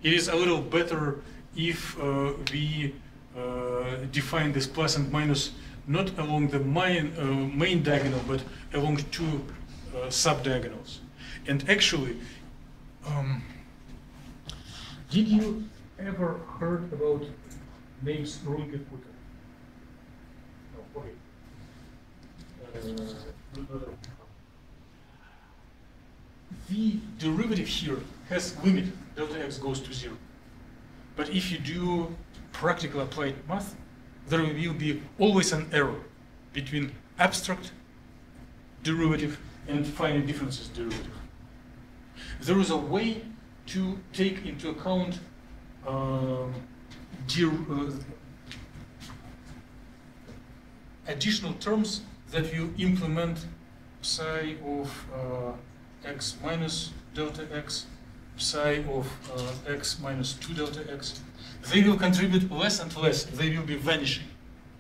It is a little better if uh, we uh, define this plus and minus not along the main, uh, main diagonal, but along two uh, sub-diagonals. And actually, um, did you ever heard about names Runge-Kutta? No, okay. The derivative here has limit, delta x goes to zero. But if you do practical applied math, there will be always an error between abstract derivative and finite differences derivative. There is a way to take into account um, uh, additional terms that you implement psi of uh, x minus delta x, psi of uh, x minus 2 delta x. They will contribute less and less. They will be vanishing.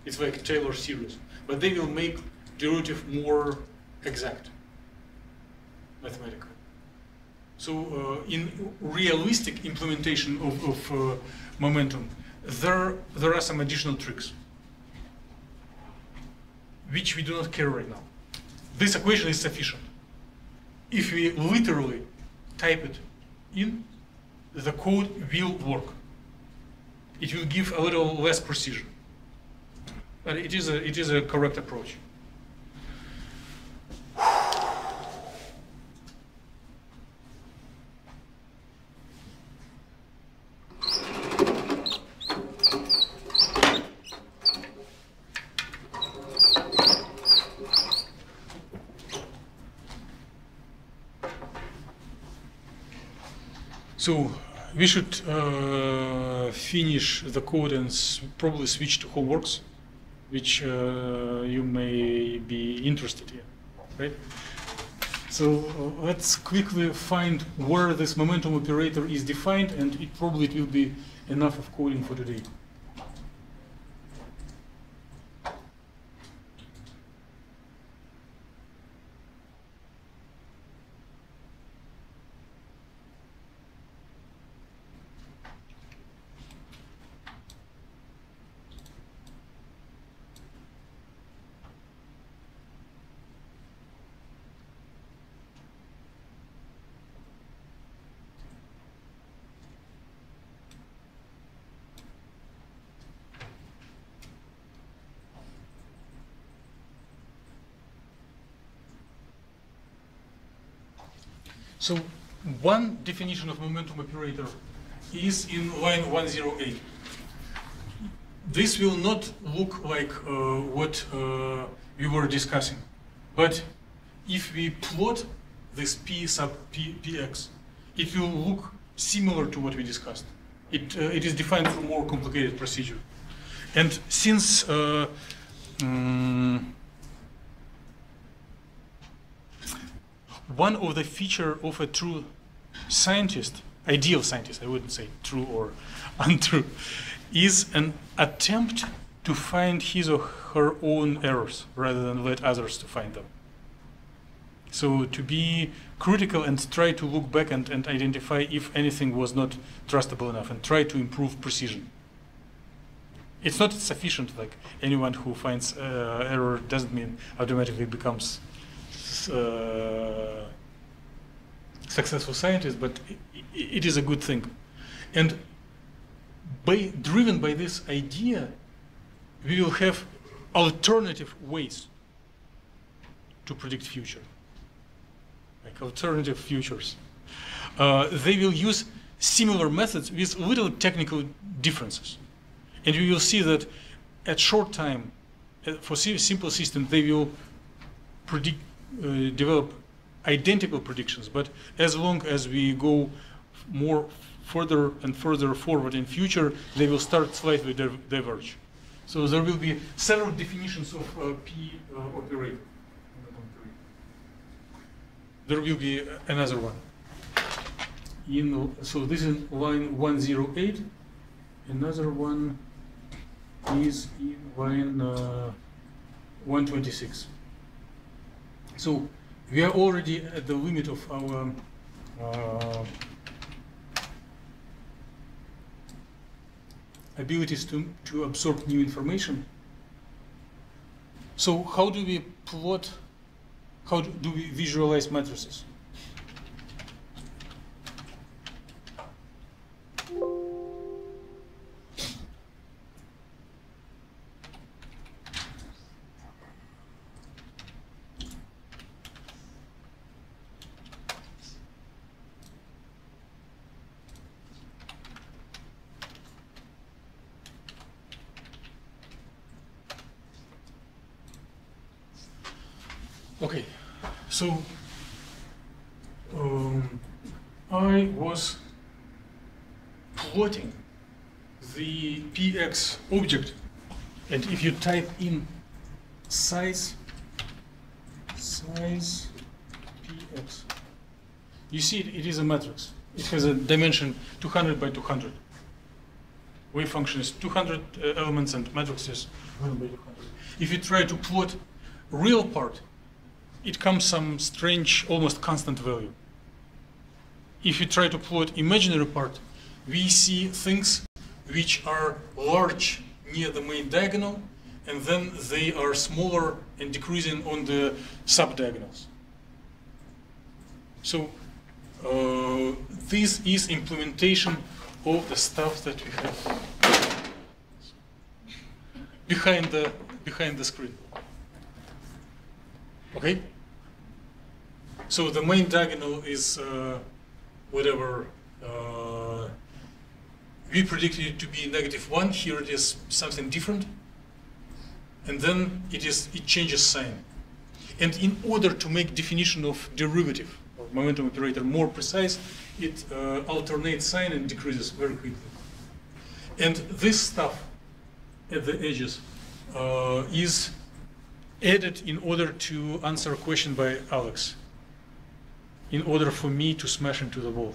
It's like Taylor series. But they will make derivative more exact mathematically. So uh, in realistic implementation of, of uh, momentum, there, there are some additional tricks, which we do not care right now. This equation is sufficient. If we literally type it in, the code will work. It will give a little less precision. But it is a, it is a correct approach. So we should uh, finish the code and probably switch to Homeworks, which uh, you may be interested in, right? So uh, let's quickly find where this momentum operator is defined, and it probably will be enough of coding for today. So one definition of momentum operator is in line 108. This will not look like uh, what uh, we were discussing, but if we plot this P sub P, Px, it will look similar to what we discussed. It, uh, it is defined through more complicated procedure. And since uh, one of the feature of a true scientist, ideal scientist, I wouldn't say true or untrue, is an attempt to find his or her own errors rather than let others to find them. So to be critical and try to look back and, and identify if anything was not trustable enough and try to improve precision. It's not sufficient like anyone who finds uh, error doesn't mean automatically becomes uh, successful scientist, but it is a good thing. And by, driven by this idea, we will have alternative ways to predict future, like alternative futures. Uh, they will use similar methods with little technical differences. And you will see that at short time, uh, for simple systems, they will predict, develop identical predictions. But as long as we go more further and further forward in future, they will start slightly div- diverge. So there will be several definitions of uh, P uh, operator. There will be another one. In, so this is line 108. Another one is in line uh, 126. So we are already at the limit of our uh, abilities to, to absorb new information. So how do we plot, how do, do we visualize matrices? Okay, so um, I was plotting the px object, and if you type in size, size px, you see it, it is a matrix. It has a dimension 200 by 200. Wave function is 200 uh, elements, and matrix is 100 by 200. If you try to plot real part, it comes some strange, almost constant value. If you try to plot imaginary part, we see things which are large near the main diagonal, and then they are smaller and decreasing on the subdiagonals. So uh, this is implementation of the stuff that we have behind the behind the screen. Okay. So the main diagonal is uh, whatever uh, we predicted it to be negative one. Here it is something different, and then it is it changes sign. And in order to make definition of derivative or momentum operator more precise, it uh, alternates sign and decreases very quickly. And this stuff at the edges uh, is added in order to answer a question by Alex, in order for me to smash into the wall,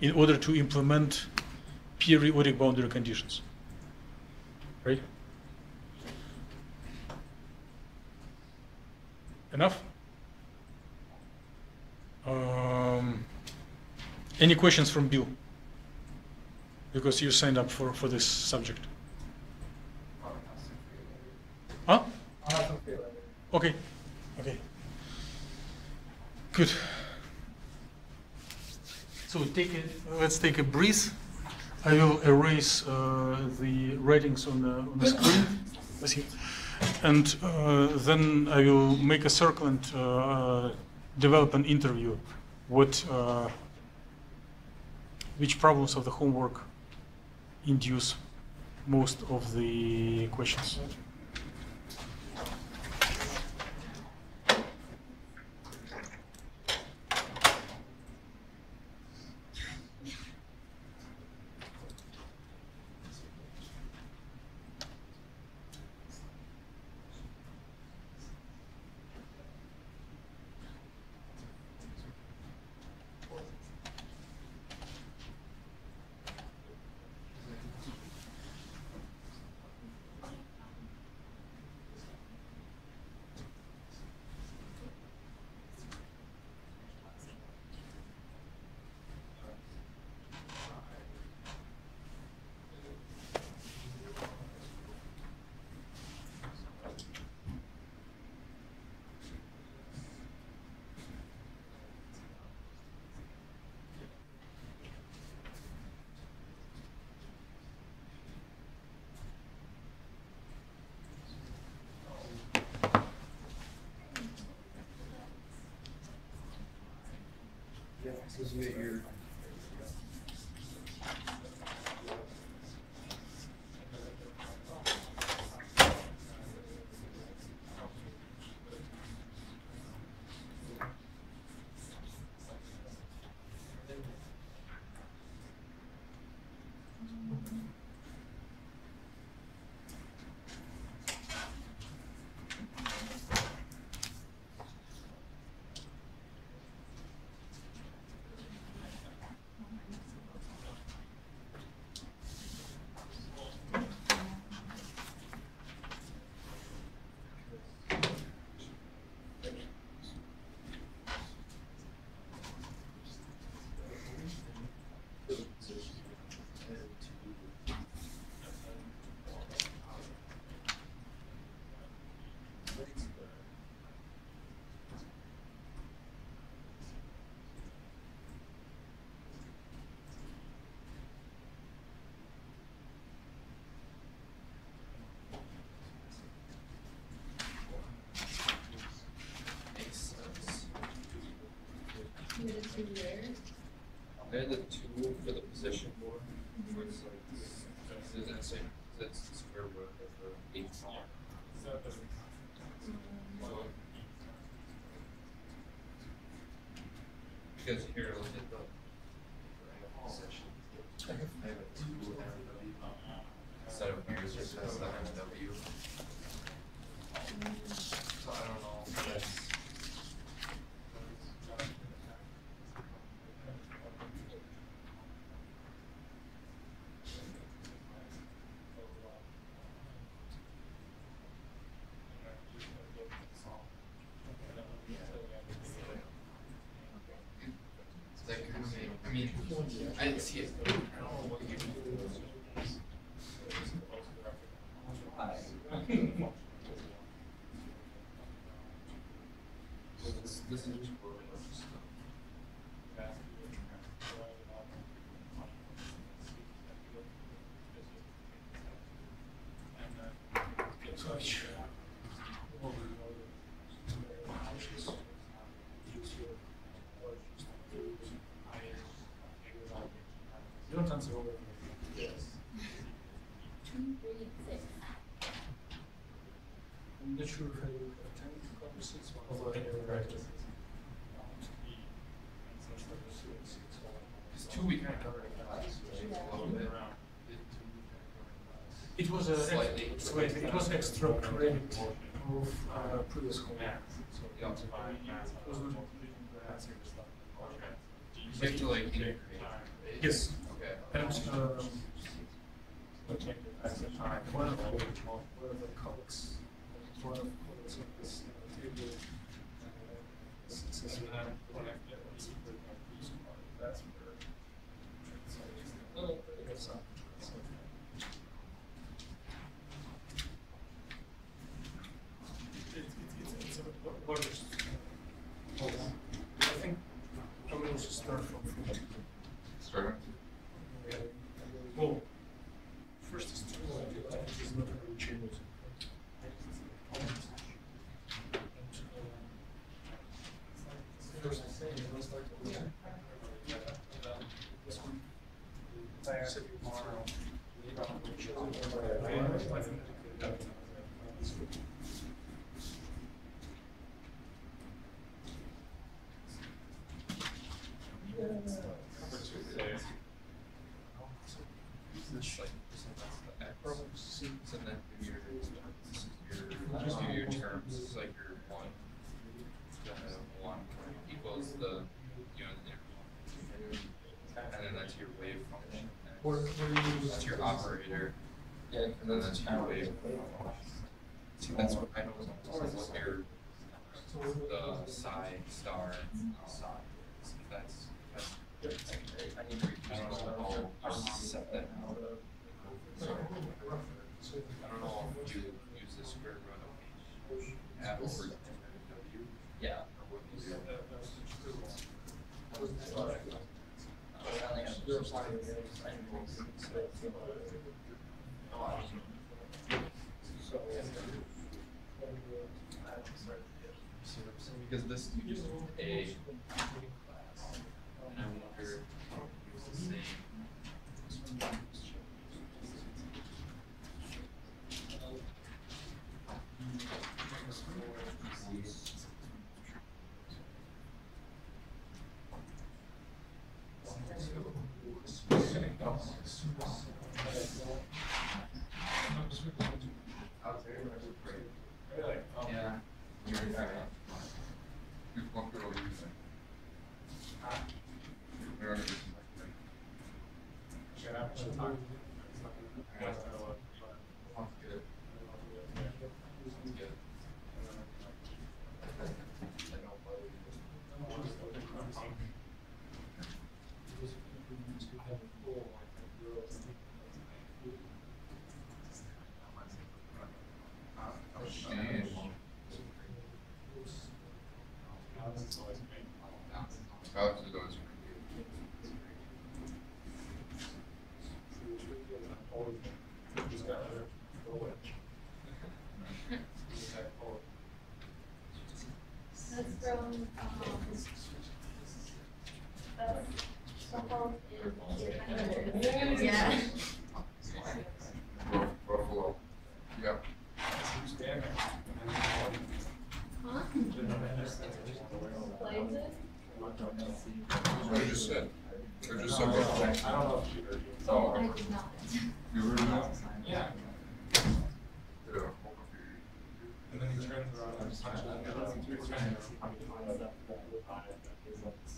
in order to implement periodic boundary conditions. Right? Enough? Um, any questions from Bill? Because you signed up for, for this subject. Huh? Okay. Okay. Good. So take a, let's take a breath. I will erase uh, the writings on the, on the screen. And uh, then I will make a circle and uh, develop an interview. What, uh, which problems of the homework induce most of the questions? Did you get your? Makes They're the tool for the position board, where it's like, that's the square root of the h bar? Because here, look at the. I have a position. I have a two MW. Instead of here, it just has the MW. So I don't know if that's. That could make, I didn't see it. second chance Yes. I'm not sure if I attend conversations one of the practices. Um, uh, it's two week kind of It was a slightly, it was extra credit of uh, previous home. So yeah. It was not you have to like integrate. Yes. that's your way of See, that's what I know is what your the psi star uh, psi. That's, I need to read I don't know how to set that out. I don't know if you use the square root of h over w. Yeah. Or I because this you just a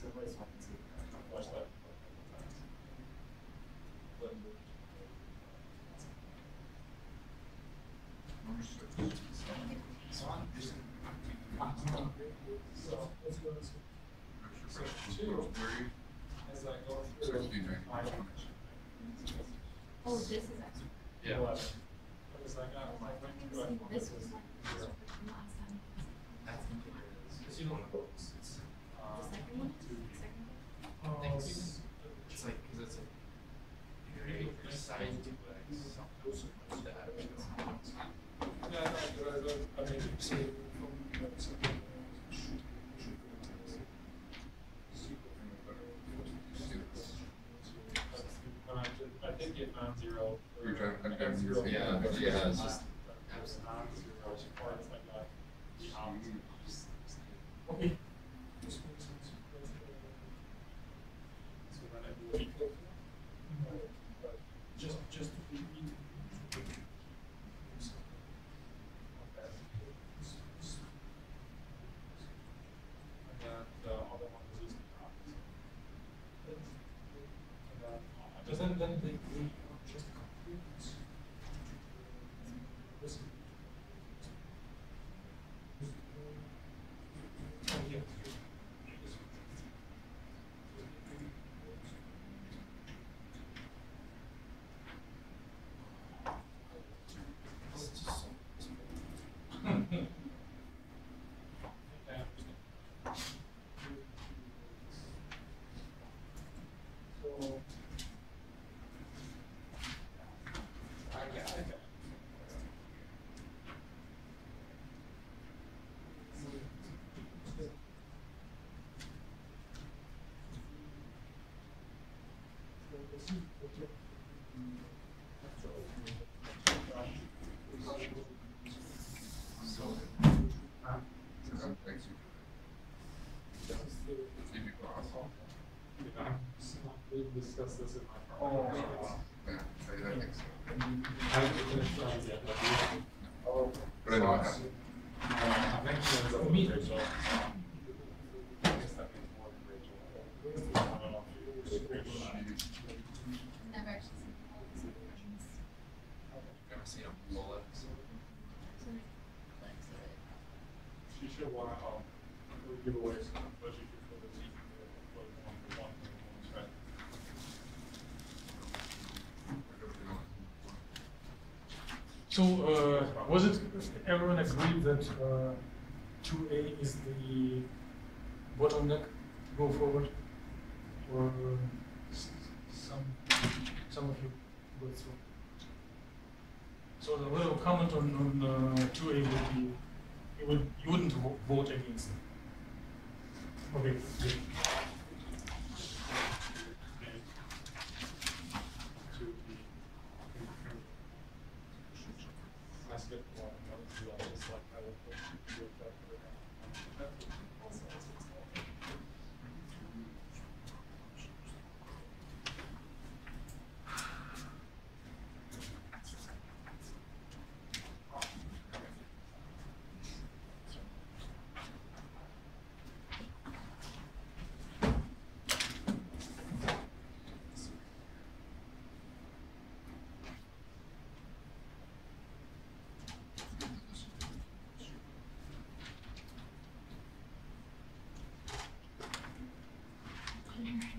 the race discuss this in my. Oh. So uh, was it everyone agreed that uh, 2A is the bottleneck to go forward? here.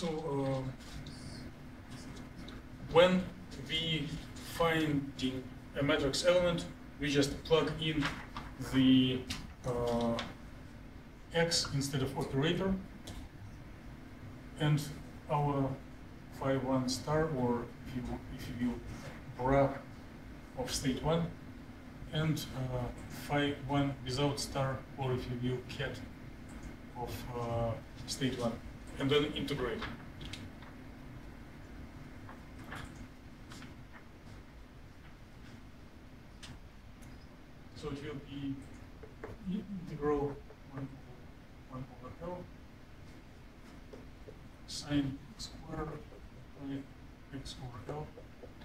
So um, when we finding a matrix element, we just plug in the uh, x instead of operator and our phi 1 star or if you, if you will bra of state 1 and uh, phi 1 without star or if you will ket of uh, state 1 and then integrate. So it will be integral 1 over, 1 over L sine x squared by x over L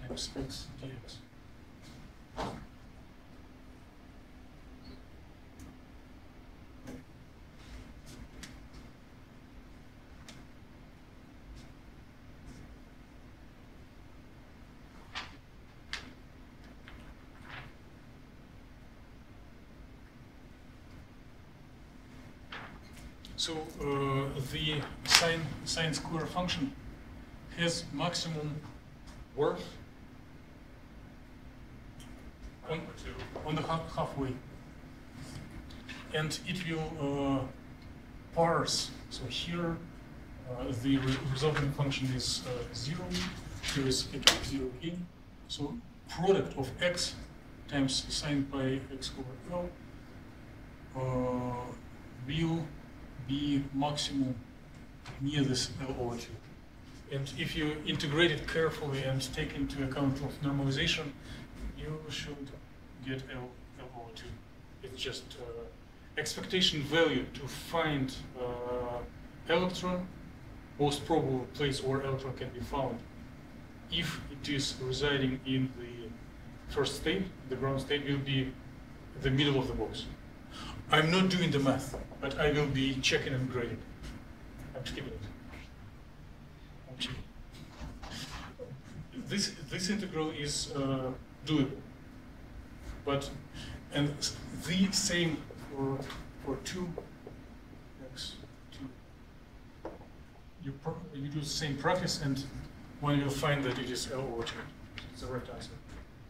times x dx. So uh, the sine sine square function has maximum worth on, on the half, halfway, and it will uh, parse. So here uh, the re resulting function is uh, zero. Here is x zero k. So product of x times sine pi x over L uh, will be maximum near this L over 2. And if you integrate it carefully and take into account of normalization, you should get L, L over 2. It's just uh, expectation value to find uh, electron, most probable place where electron can be found. If it is residing in the first state, the ground state will be the middle of the box. I'm not doing the math, but I will be checking and grading. I'm skipping it. This this integral is uh, doable, but and the same for for two x two. You pro- you do the same practice, and when you find that it is L over two, it's the right answer.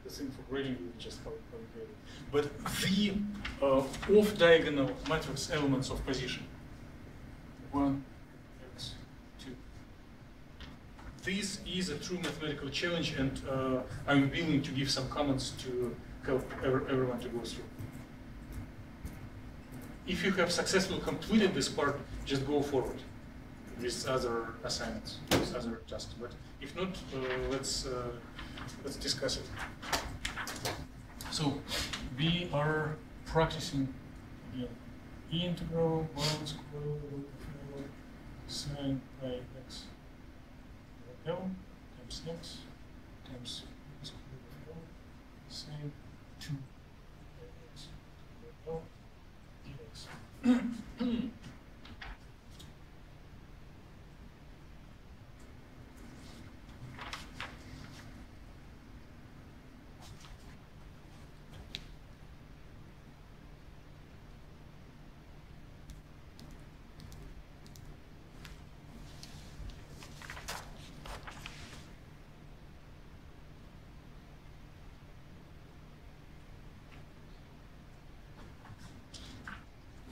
For grading, you just how how you. But the uh, off-diagonal matrix elements of position, one, x, two. This is a true mathematical challenge, and uh, I'm willing to give some comments to help ev- everyone to go through. If you have successfully completed this part, just go forward with other assignments, with other tasks. But if not, uh, let's uh, let's discuss it. So we are practicing again integral one square root of L sine pi x L times x times square root of L sine two pi x L dx.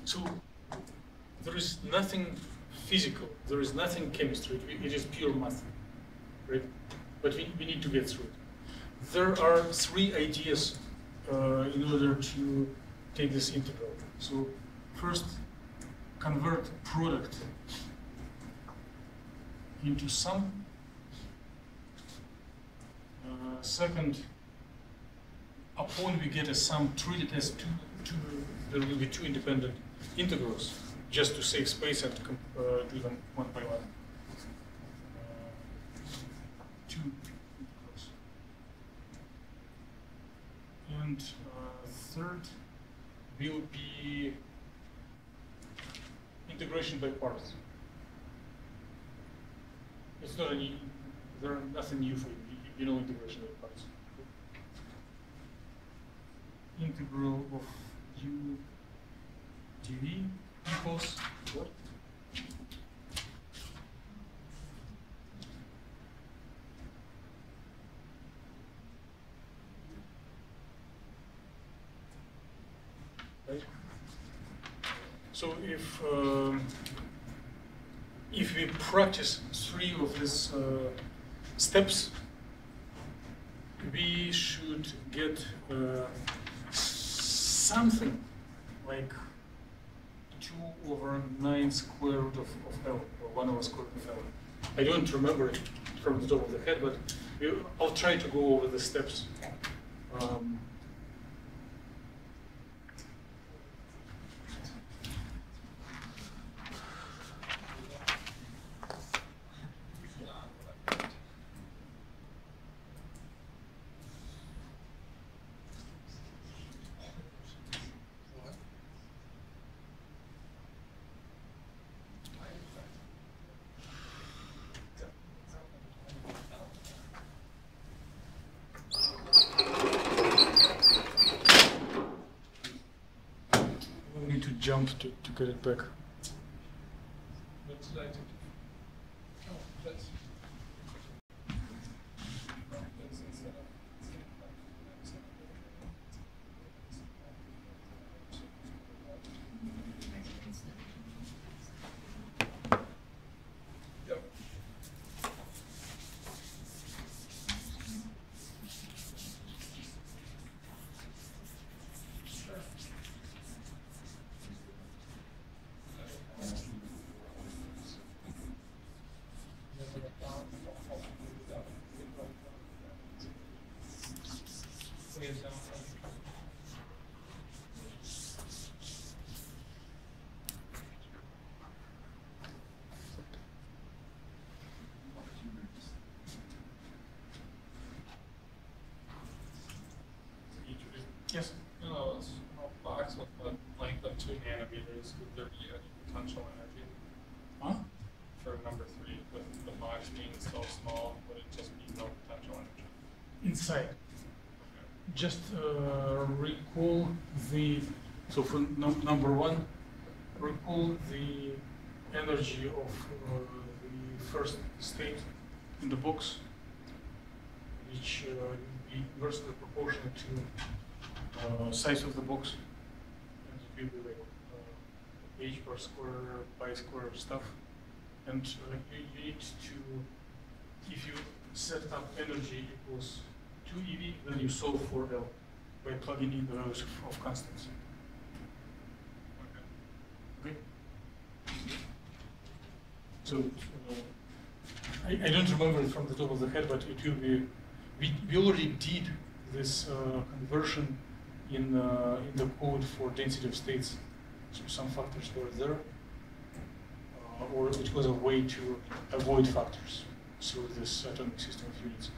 So there is nothing physical, there is nothing chemistry, it- is pure math, right? But we, we need to get through it. There are three ideas uh, in order to take this integral. So first, convert product into sum. Uh, second, upon we get a sum, treated as two, two, there will be two independent integrals, just to save space and uh, do them one by one. Uh, two integrals. And uh, third will be integration by parts. It's not any, there are nothing new for You- you know integration by parts integral of u dv equals what? Right? So if um, if we practice three of these uh, steps, we should get uh, something like 2 over 9 square root of, of L, or 1 over square root of L. I don't remember it from the top of the head, but I'll try to go over the steps. Um, we need to jump to, to get it back. should I do? Oh, that's. That's instead of- Yep. Sure. Yes. You know, it's a box with a length of two nanometers Could there be any potential energy. Huh? For number three, with the box being so small, would it just be no potential energy? Inside. Okay. Just uh, recall the, so for num- number one, recall the energy of uh, the first state in the box, which uh, will be inversely proportional to uh, size of the box. And it will be like uh, h per square, by square stuff. And uh, you, you need to, if you set up energy equals 2 EV, then you solve for L by plugging in the of, of constants. Okay? So, uh, I, I don't remember it from the top of the head, but it will be, we, we already did this uh, conversion in, uh, in the code for density of states. So some factors were there, uh, or it was a way to avoid factors through this atomic system of units.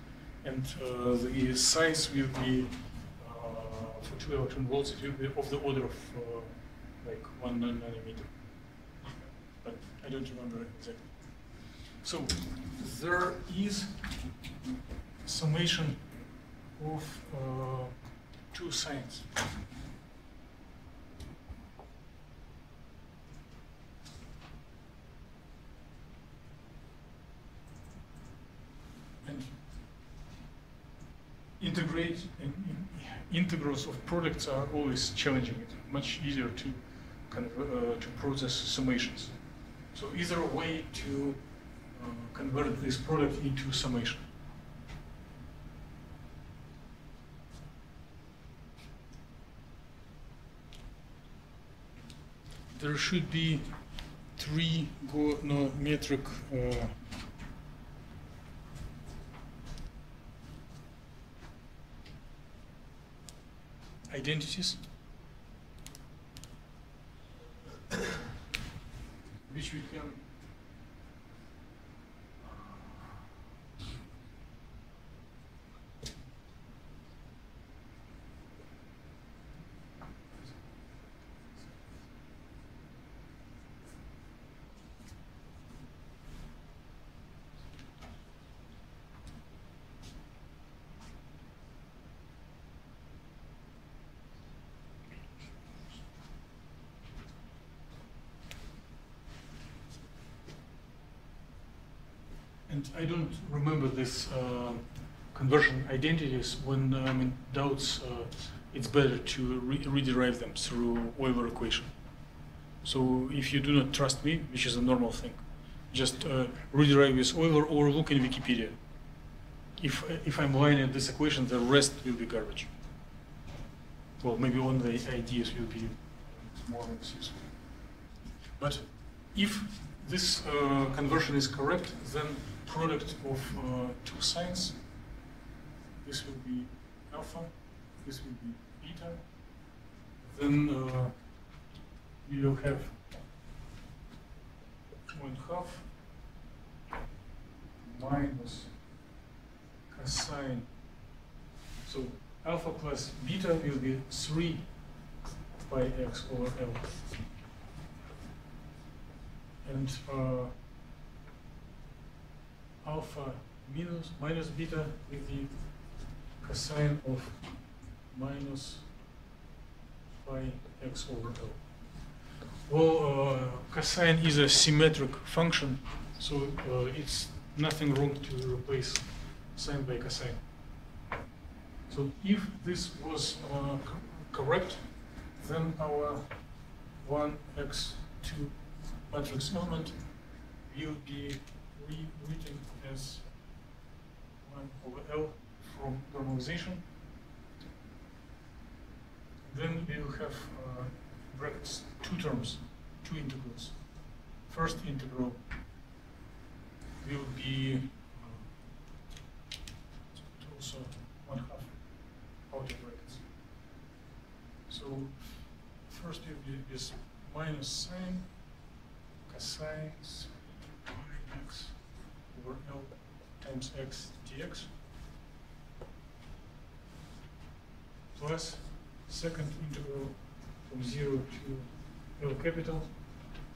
And uh, the size will be, uh, for two electron volts, it will be of the order of uh, like one nanometer. But I don't remember exactly. So there is summation of uh, two sines. And integrate in, in, integrals of products are always challenging. It's much easier to conver- uh, to process summations. So is there a way to uh, convert this product into summation? There should be three gonometric uh, identities which we can I don't remember this uh, conversion identities. When uh, I'm in doubts, uh, it's better to re- rederive them through Euler equation. So if you do not trust me, which is a normal thing, just uh, rederive with Euler or look in Wikipedia. If, if I'm lying in this equation, the rest will be garbage. Well, maybe only the ideas will be more or less useful. But if this uh, conversion is correct, then product of uh, two sines, this will be alpha, this will be beta, then uh, we will have one half minus cosine. So alpha plus beta will be 3 pi x over L. And uh, alpha minus minus beta with the cosine of minus pi x over L. Well, uh, cosine is a symmetric function, so uh, it's nothing wrong to replace sine by cosine. So if this was uh, co- correct, then our 1x2 matrix element will be rewritten as 1 over L from normalization. Then we will have uh, brackets, two terms, two integrals. First integral will be uh, also one half outer brackets. So first will be is minus sine cosine x over L times x dx plus second integral from 0 to L capital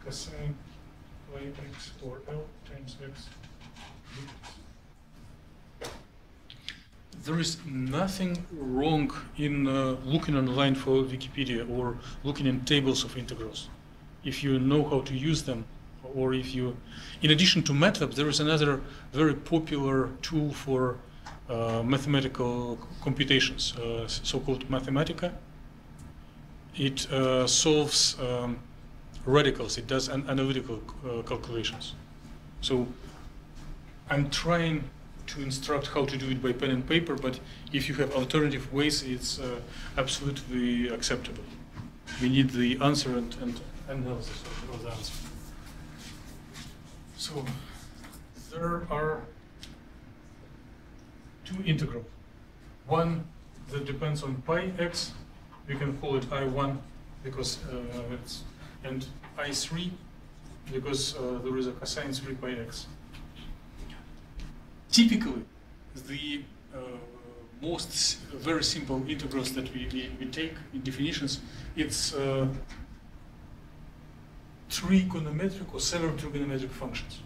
cosine pi x over L times x dx. There is nothing wrong in uh, looking online for Wikipedia or looking in tables of integrals. If you know how to use them, or if you, in addition to MATLAB, there is another very popular tool for uh, mathematical computations, uh, so-called Mathematica. It uh, solves um, radicals. It does an analytical uh, calculations. So I'm trying to instruct how to do it by pen and paper, but if you have alternative ways, it's uh, absolutely acceptable. We need the answer and, and analysis of, the answer. So there are two integrals. One that depends on pi x, we can call it I1 because uh, it's, and I3 because uh, there is a cosine 3 pi x. Typically, the uh, most very simple integrals that we, we, we take in definitions, it's uh, trigonometric or several trigonometric functions,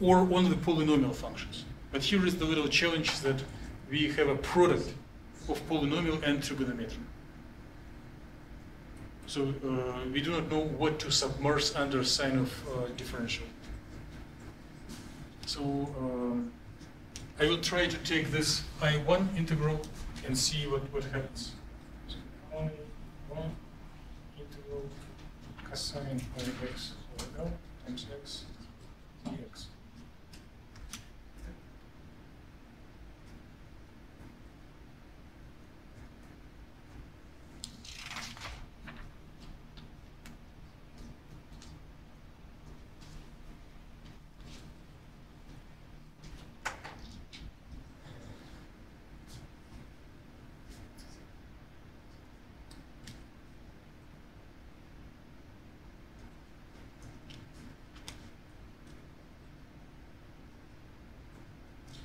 or only polynomial functions. But here is the little challenge that we have a product of polynomial and trigonometry. So uh, we do not know what to submerge under sign of uh, differential. So um, I will try to take this I1 integral and see what, what happens. So I1 integral cosine pi x over L times x dx.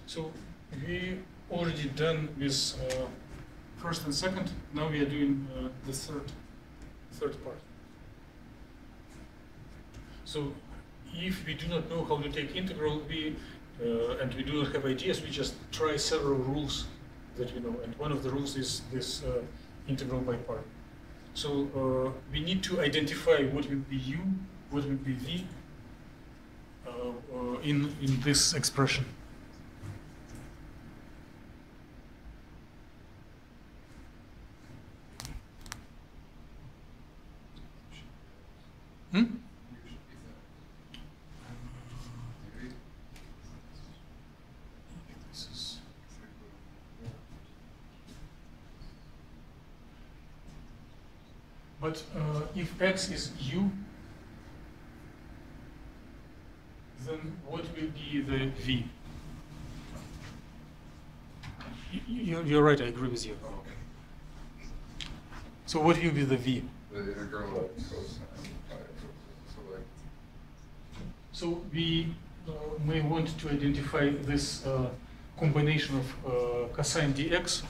So we already done with uh, first and second. Now we are doing uh, the third, third part. So if we do not know how to take integral, we uh, and we do not have ideas, we just try several rules that we know. And one of the rules is this uh, integral by part. So uh, we need to identify what will be u, what will be v uh, in in this expression. Hmm? This is But uh, if x is u, then what will be the v? You're, you're right, I agree with you. So what will be the v? The integral of cosine pi, so like, So we uh, may want to identify this uh, combination of uh, cosine dx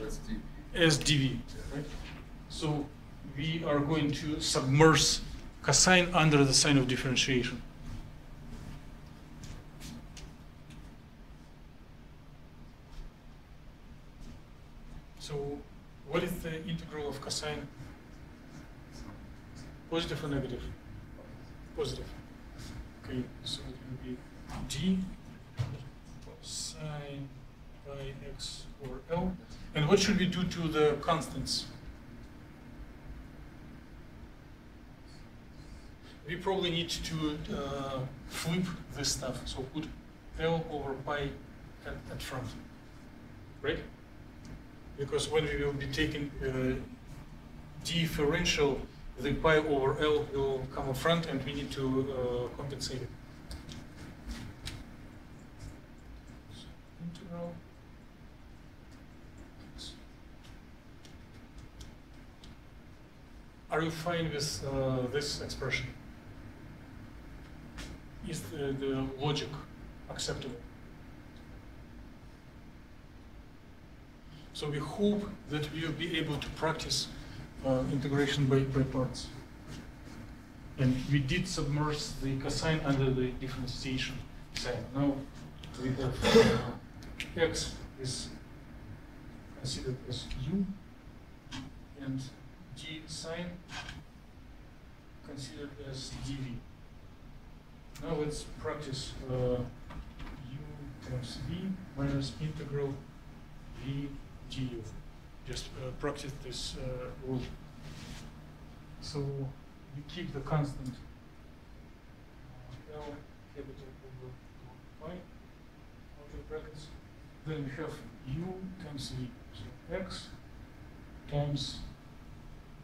that's dv. as dv, right? So we are going to submerge cosine under the sign of differentiation. So what is the integral of cosine? Positive or negative? Positive. Okay, so it will be d sine by x or L. And what should we do to the constants? We probably need to uh, flip this stuff. So put L over pi at, at front, right? Because when we will be taking uh, differential, the pi over L will come up front and we need to uh, compensate it. Integral. Are you fine with uh, this expression? Is the, the logic acceptable? So we hope that we will be able to practice uh, integration by, by parts. And we did submerge the cosine under the differentiation sign. Now we have uh, x is considered as u and d sine considered as dv. Now let's practice uh, u times v minus integral v du. Just uh, practice this uh, rule. So we keep the constant L capital over 2 pi outer brackets. Then we have u times v. So x times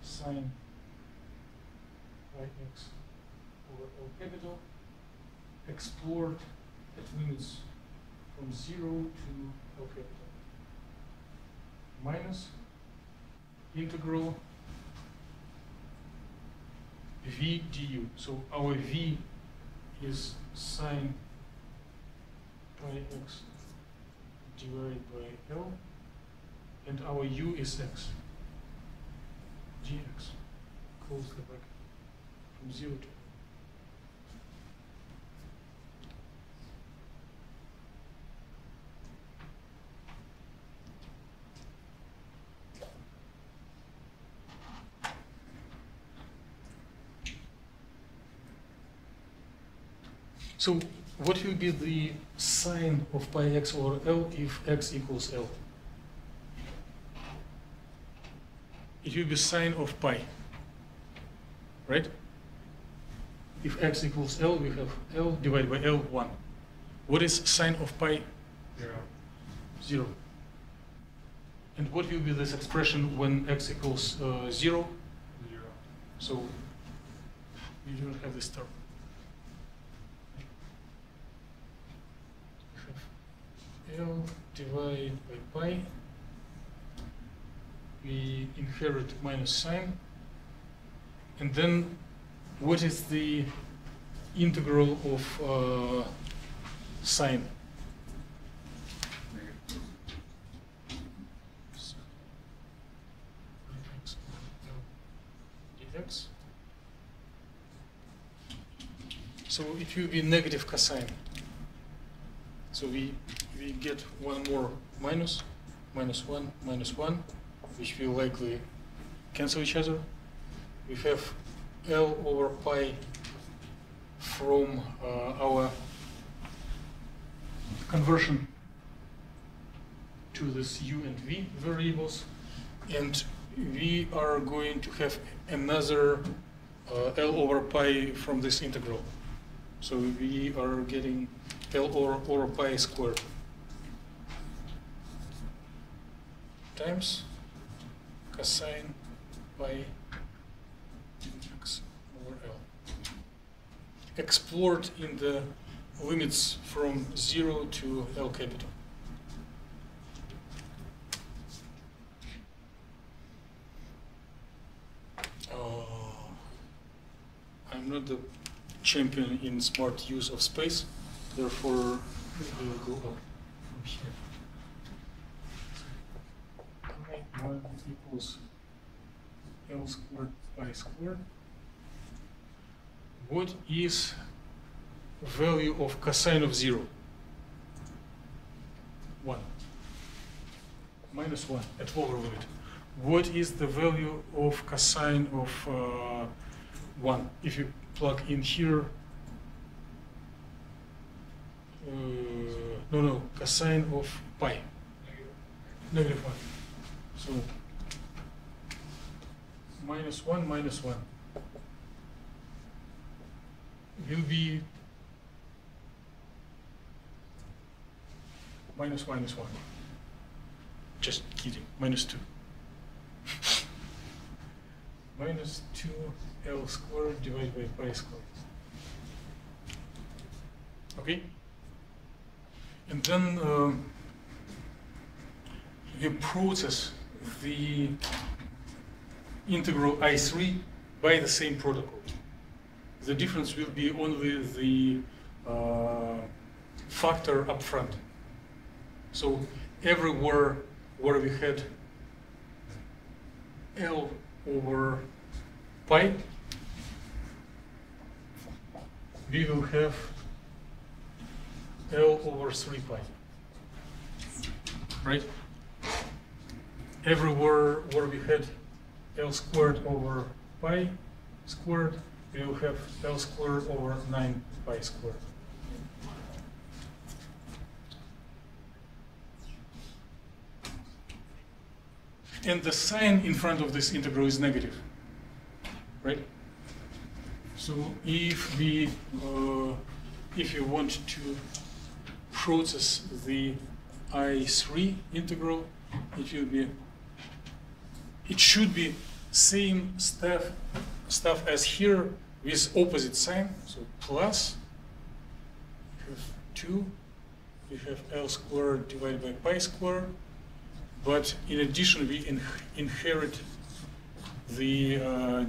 sine pi x over L capital explored at limits from 0 to L capital minus integral v du. So our v is sine pi x divided by L, and our u is x dx. Close the bracket from 0 to So what will be the sine of pi x over L if x equals L? It will be sine of pi, right? If x equals L, we have L divided by L, 1. What is sine of pi? Zero. 0. And what will be this expression when x equals uh, 0? Zero. So you don't have this term. We have L divided by pi. We inherit minus sign. And then what is the integral of uh, sine? So it will be negative cosine. So we we get one more minus, minus one, minus one, which will likely cancel each other. We have L over pi from uh, our conversion to this u and v variables, and we are going to have another uh, L over pi from this integral. So we are getting L over, over pi squared times cosine pi x over L. Explored in the limits from 0 to L capital. Oh, I'm not the champion in smart use of space, therefore we will go up from here. Pi one equals L squared pi squared. What is value of cosine of zero? One. Minus one at lower limit. What is the value of cosine of uh, one. If you plug in here, uh, no, no, cosine of pi, negative one. So minus one minus one will be minus minus one. Just kidding, minus two. minus two L squared divided by pi squared. Okay? And then um, we process the integral I3 by the same protocol. The difference will be only the uh, factor up front. So everywhere where we had L over pi, we will have L over 3 pi. Right? Everywhere where we had L squared over pi squared, we will have L squared over 9 pi squared. And the sign in front of this integral is negative, right? So if we, uh, if you want to process the I3 integral, it will be, it should be same stuff, stuff as here with opposite sign, so plus, you have 2, we have L squared divided by pi squared, but in addition, we in- inherit the uh,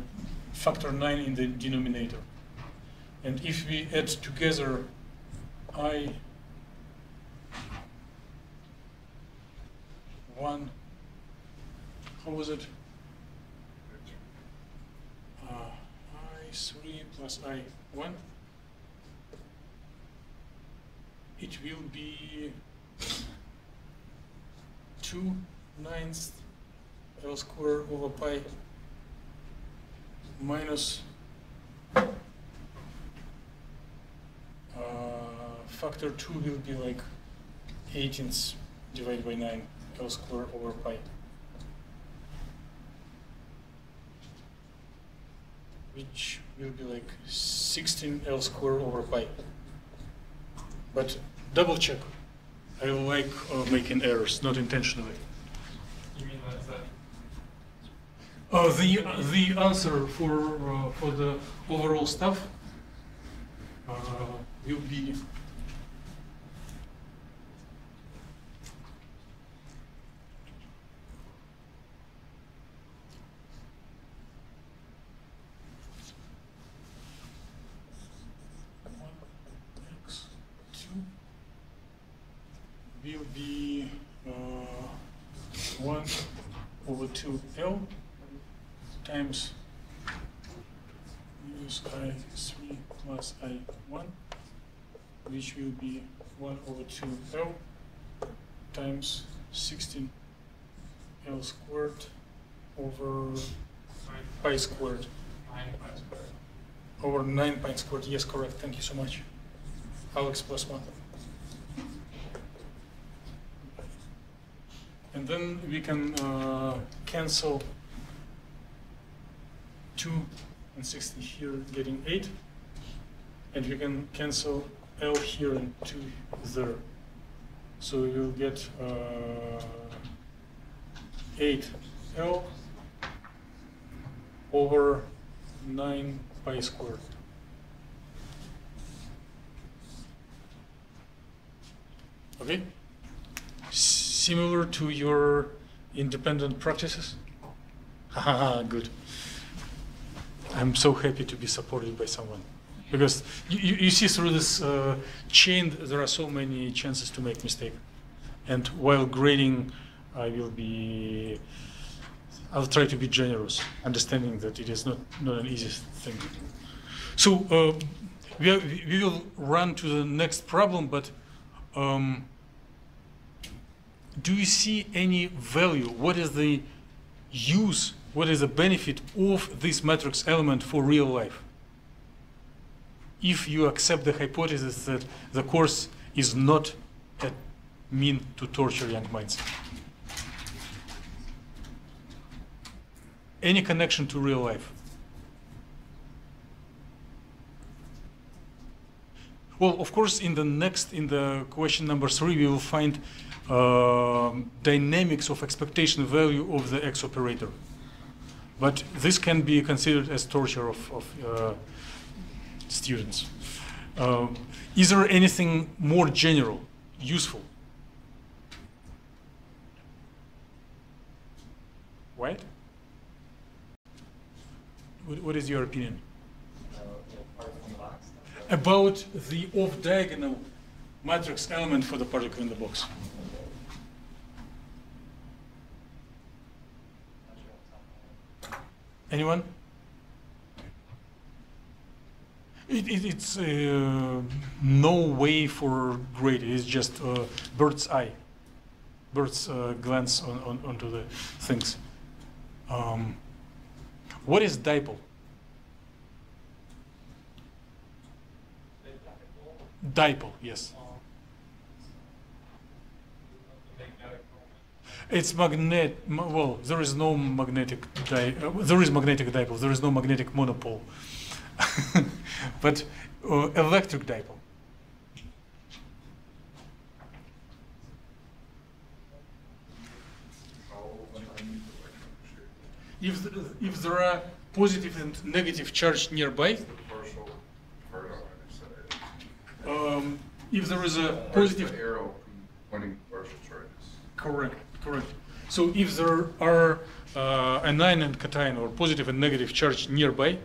factor 9 in the denominator. And if we add together i 1, how was it? Uh, i3 plus i1, it will be 2 ninths L square over pi minus uh, factor 2 will be like 18ths divided by 9 L square over pi. Which will be like 16 L squared over pi. But double check. I like uh, making errors, not intentionally. You mean that's that? Uh, the the answer for uh, for the overall stuff uh, will be one x two will be uh, one over two L times use i three plus i one, which will be one over two L times sixteen L squared over pi squared. over nine pi squared. Yes, correct. Thank you so much. Alex plus one. And then we can uh, cancel 2 and 60 here, getting 8. And we can cancel L here and 2 there. So you'll get uh, 8L over 9 pi squared. Okay? Similar to your independent practices? Good. I'm so happy to be supported by someone. Because you, you, you see through this uh, chain, there are so many chances to make mistake. And while grading, I will be, I'll try to be generous, understanding that it is not, not an easy thing. So uh, we, are, we will run to the next problem, but um, do you see any value? What is the use what is the benefit of this matrix element for real life? If you accept the hypothesis that the course is not a mean to torture young minds. Any connection to real life? Well, of course, in the next, in the question number three, we will find dynamics of expectation value of the X operator. But this can be considered as torture of, of uh, students. Um, is there anything more general, useful? What, what is your opinion? About the off-diagonal matrix element for the particle in the box. Anyone? It, it, it's uh, no way for grade. It's just uh, bird's eye, bird's uh, glance on, on, onto the things. Um, what is dipole? Dipole, yes. Um, the magnetic moment. It's magnet. Well, there is no magnetic di- uh, There is magnetic dipole. There is no magnetic monopole. but uh, electric dipole. How unused electric If th- if there are positive and negative charge nearby, The partial part on either side. um, if there is a Or is the positive arrow pointing partial charges. Correct, correct. So if there are uh, anion and cation or positive and negative charge nearby,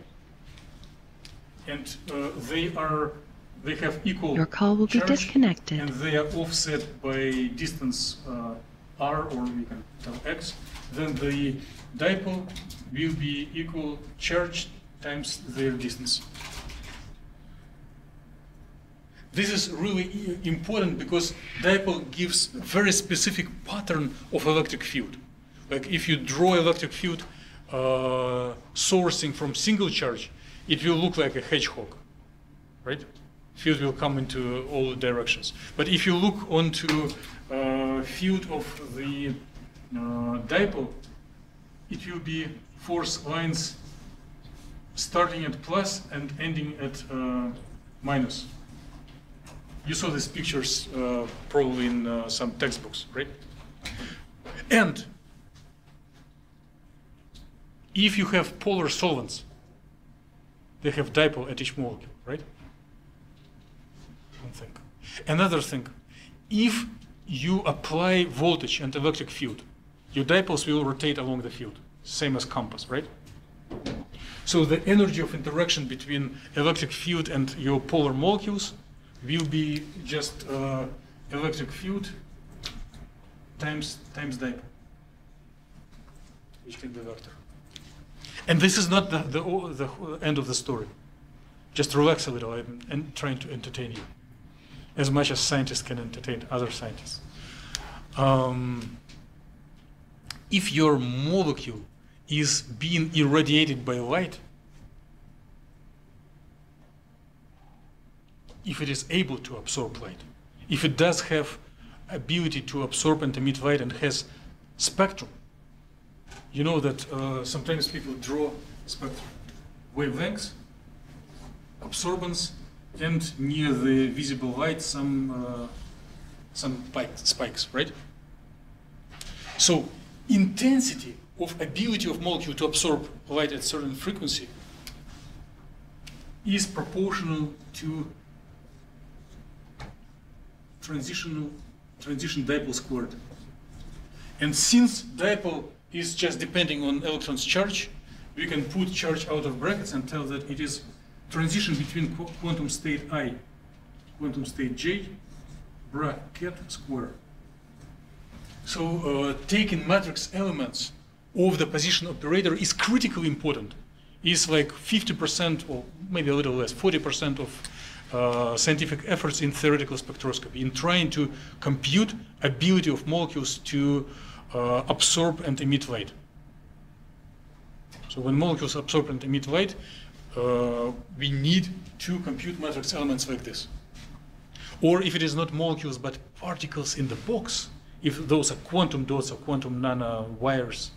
and uh, they are they have equal Your call will be charge, disconnected. and they are offset by distance uh, r or we can tell x, then the dipole will be equal charge times their distance. This is really important because dipole gives very specific pattern of electric field. Like if you draw electric field uh, sourcing from single charge, it will look like a hedgehog, right? Field will come into all directions. But if you look onto uh, field of the uh, dipole, it will be force lines starting at plus and ending at uh, minus. You saw these pictures uh, probably in uh, some textbooks, right? And if you have polar solvents, they have dipole at each molecule, right? One thing. Another thing, if you apply voltage and electric field, your dipoles will rotate along the field, same as compass, right? So the energy of interaction between electric field and your polar molecules will be just uh, electric field times times dipole, which can be vector. And this is not the, the, the end of the story. Just relax a little. I'm trying to entertain you as much as scientists can entertain other scientists. Um, if your molecule is being irradiated by light, if it is able to absorb light, if it does have ability to absorb and emit light and has spectrum, you know that uh, sometimes people draw spectrum wavelengths, absorbance, and near the visible light some uh, some spikes, spikes, right? So intensity of ability of molecule to absorb light at certain frequency is proportional to transitional transition dipole squared. And since dipole is just depending on electron's charge, we can put charge out of brackets and tell that it is transition between qu- quantum state i, quantum state j, bracket square. So uh, taking matrix elements of the position operator is critically important. Is like 50% or maybe a little less, 40% of uh, scientific efforts in theoretical spectroscopy in trying to compute ability of molecules to uh, absorb and emit light. So when molecules absorb and emit light, uh, we need to compute matrix elements like this. Or if it is not molecules but particles in the box, if those are quantum dots or quantum nanowires,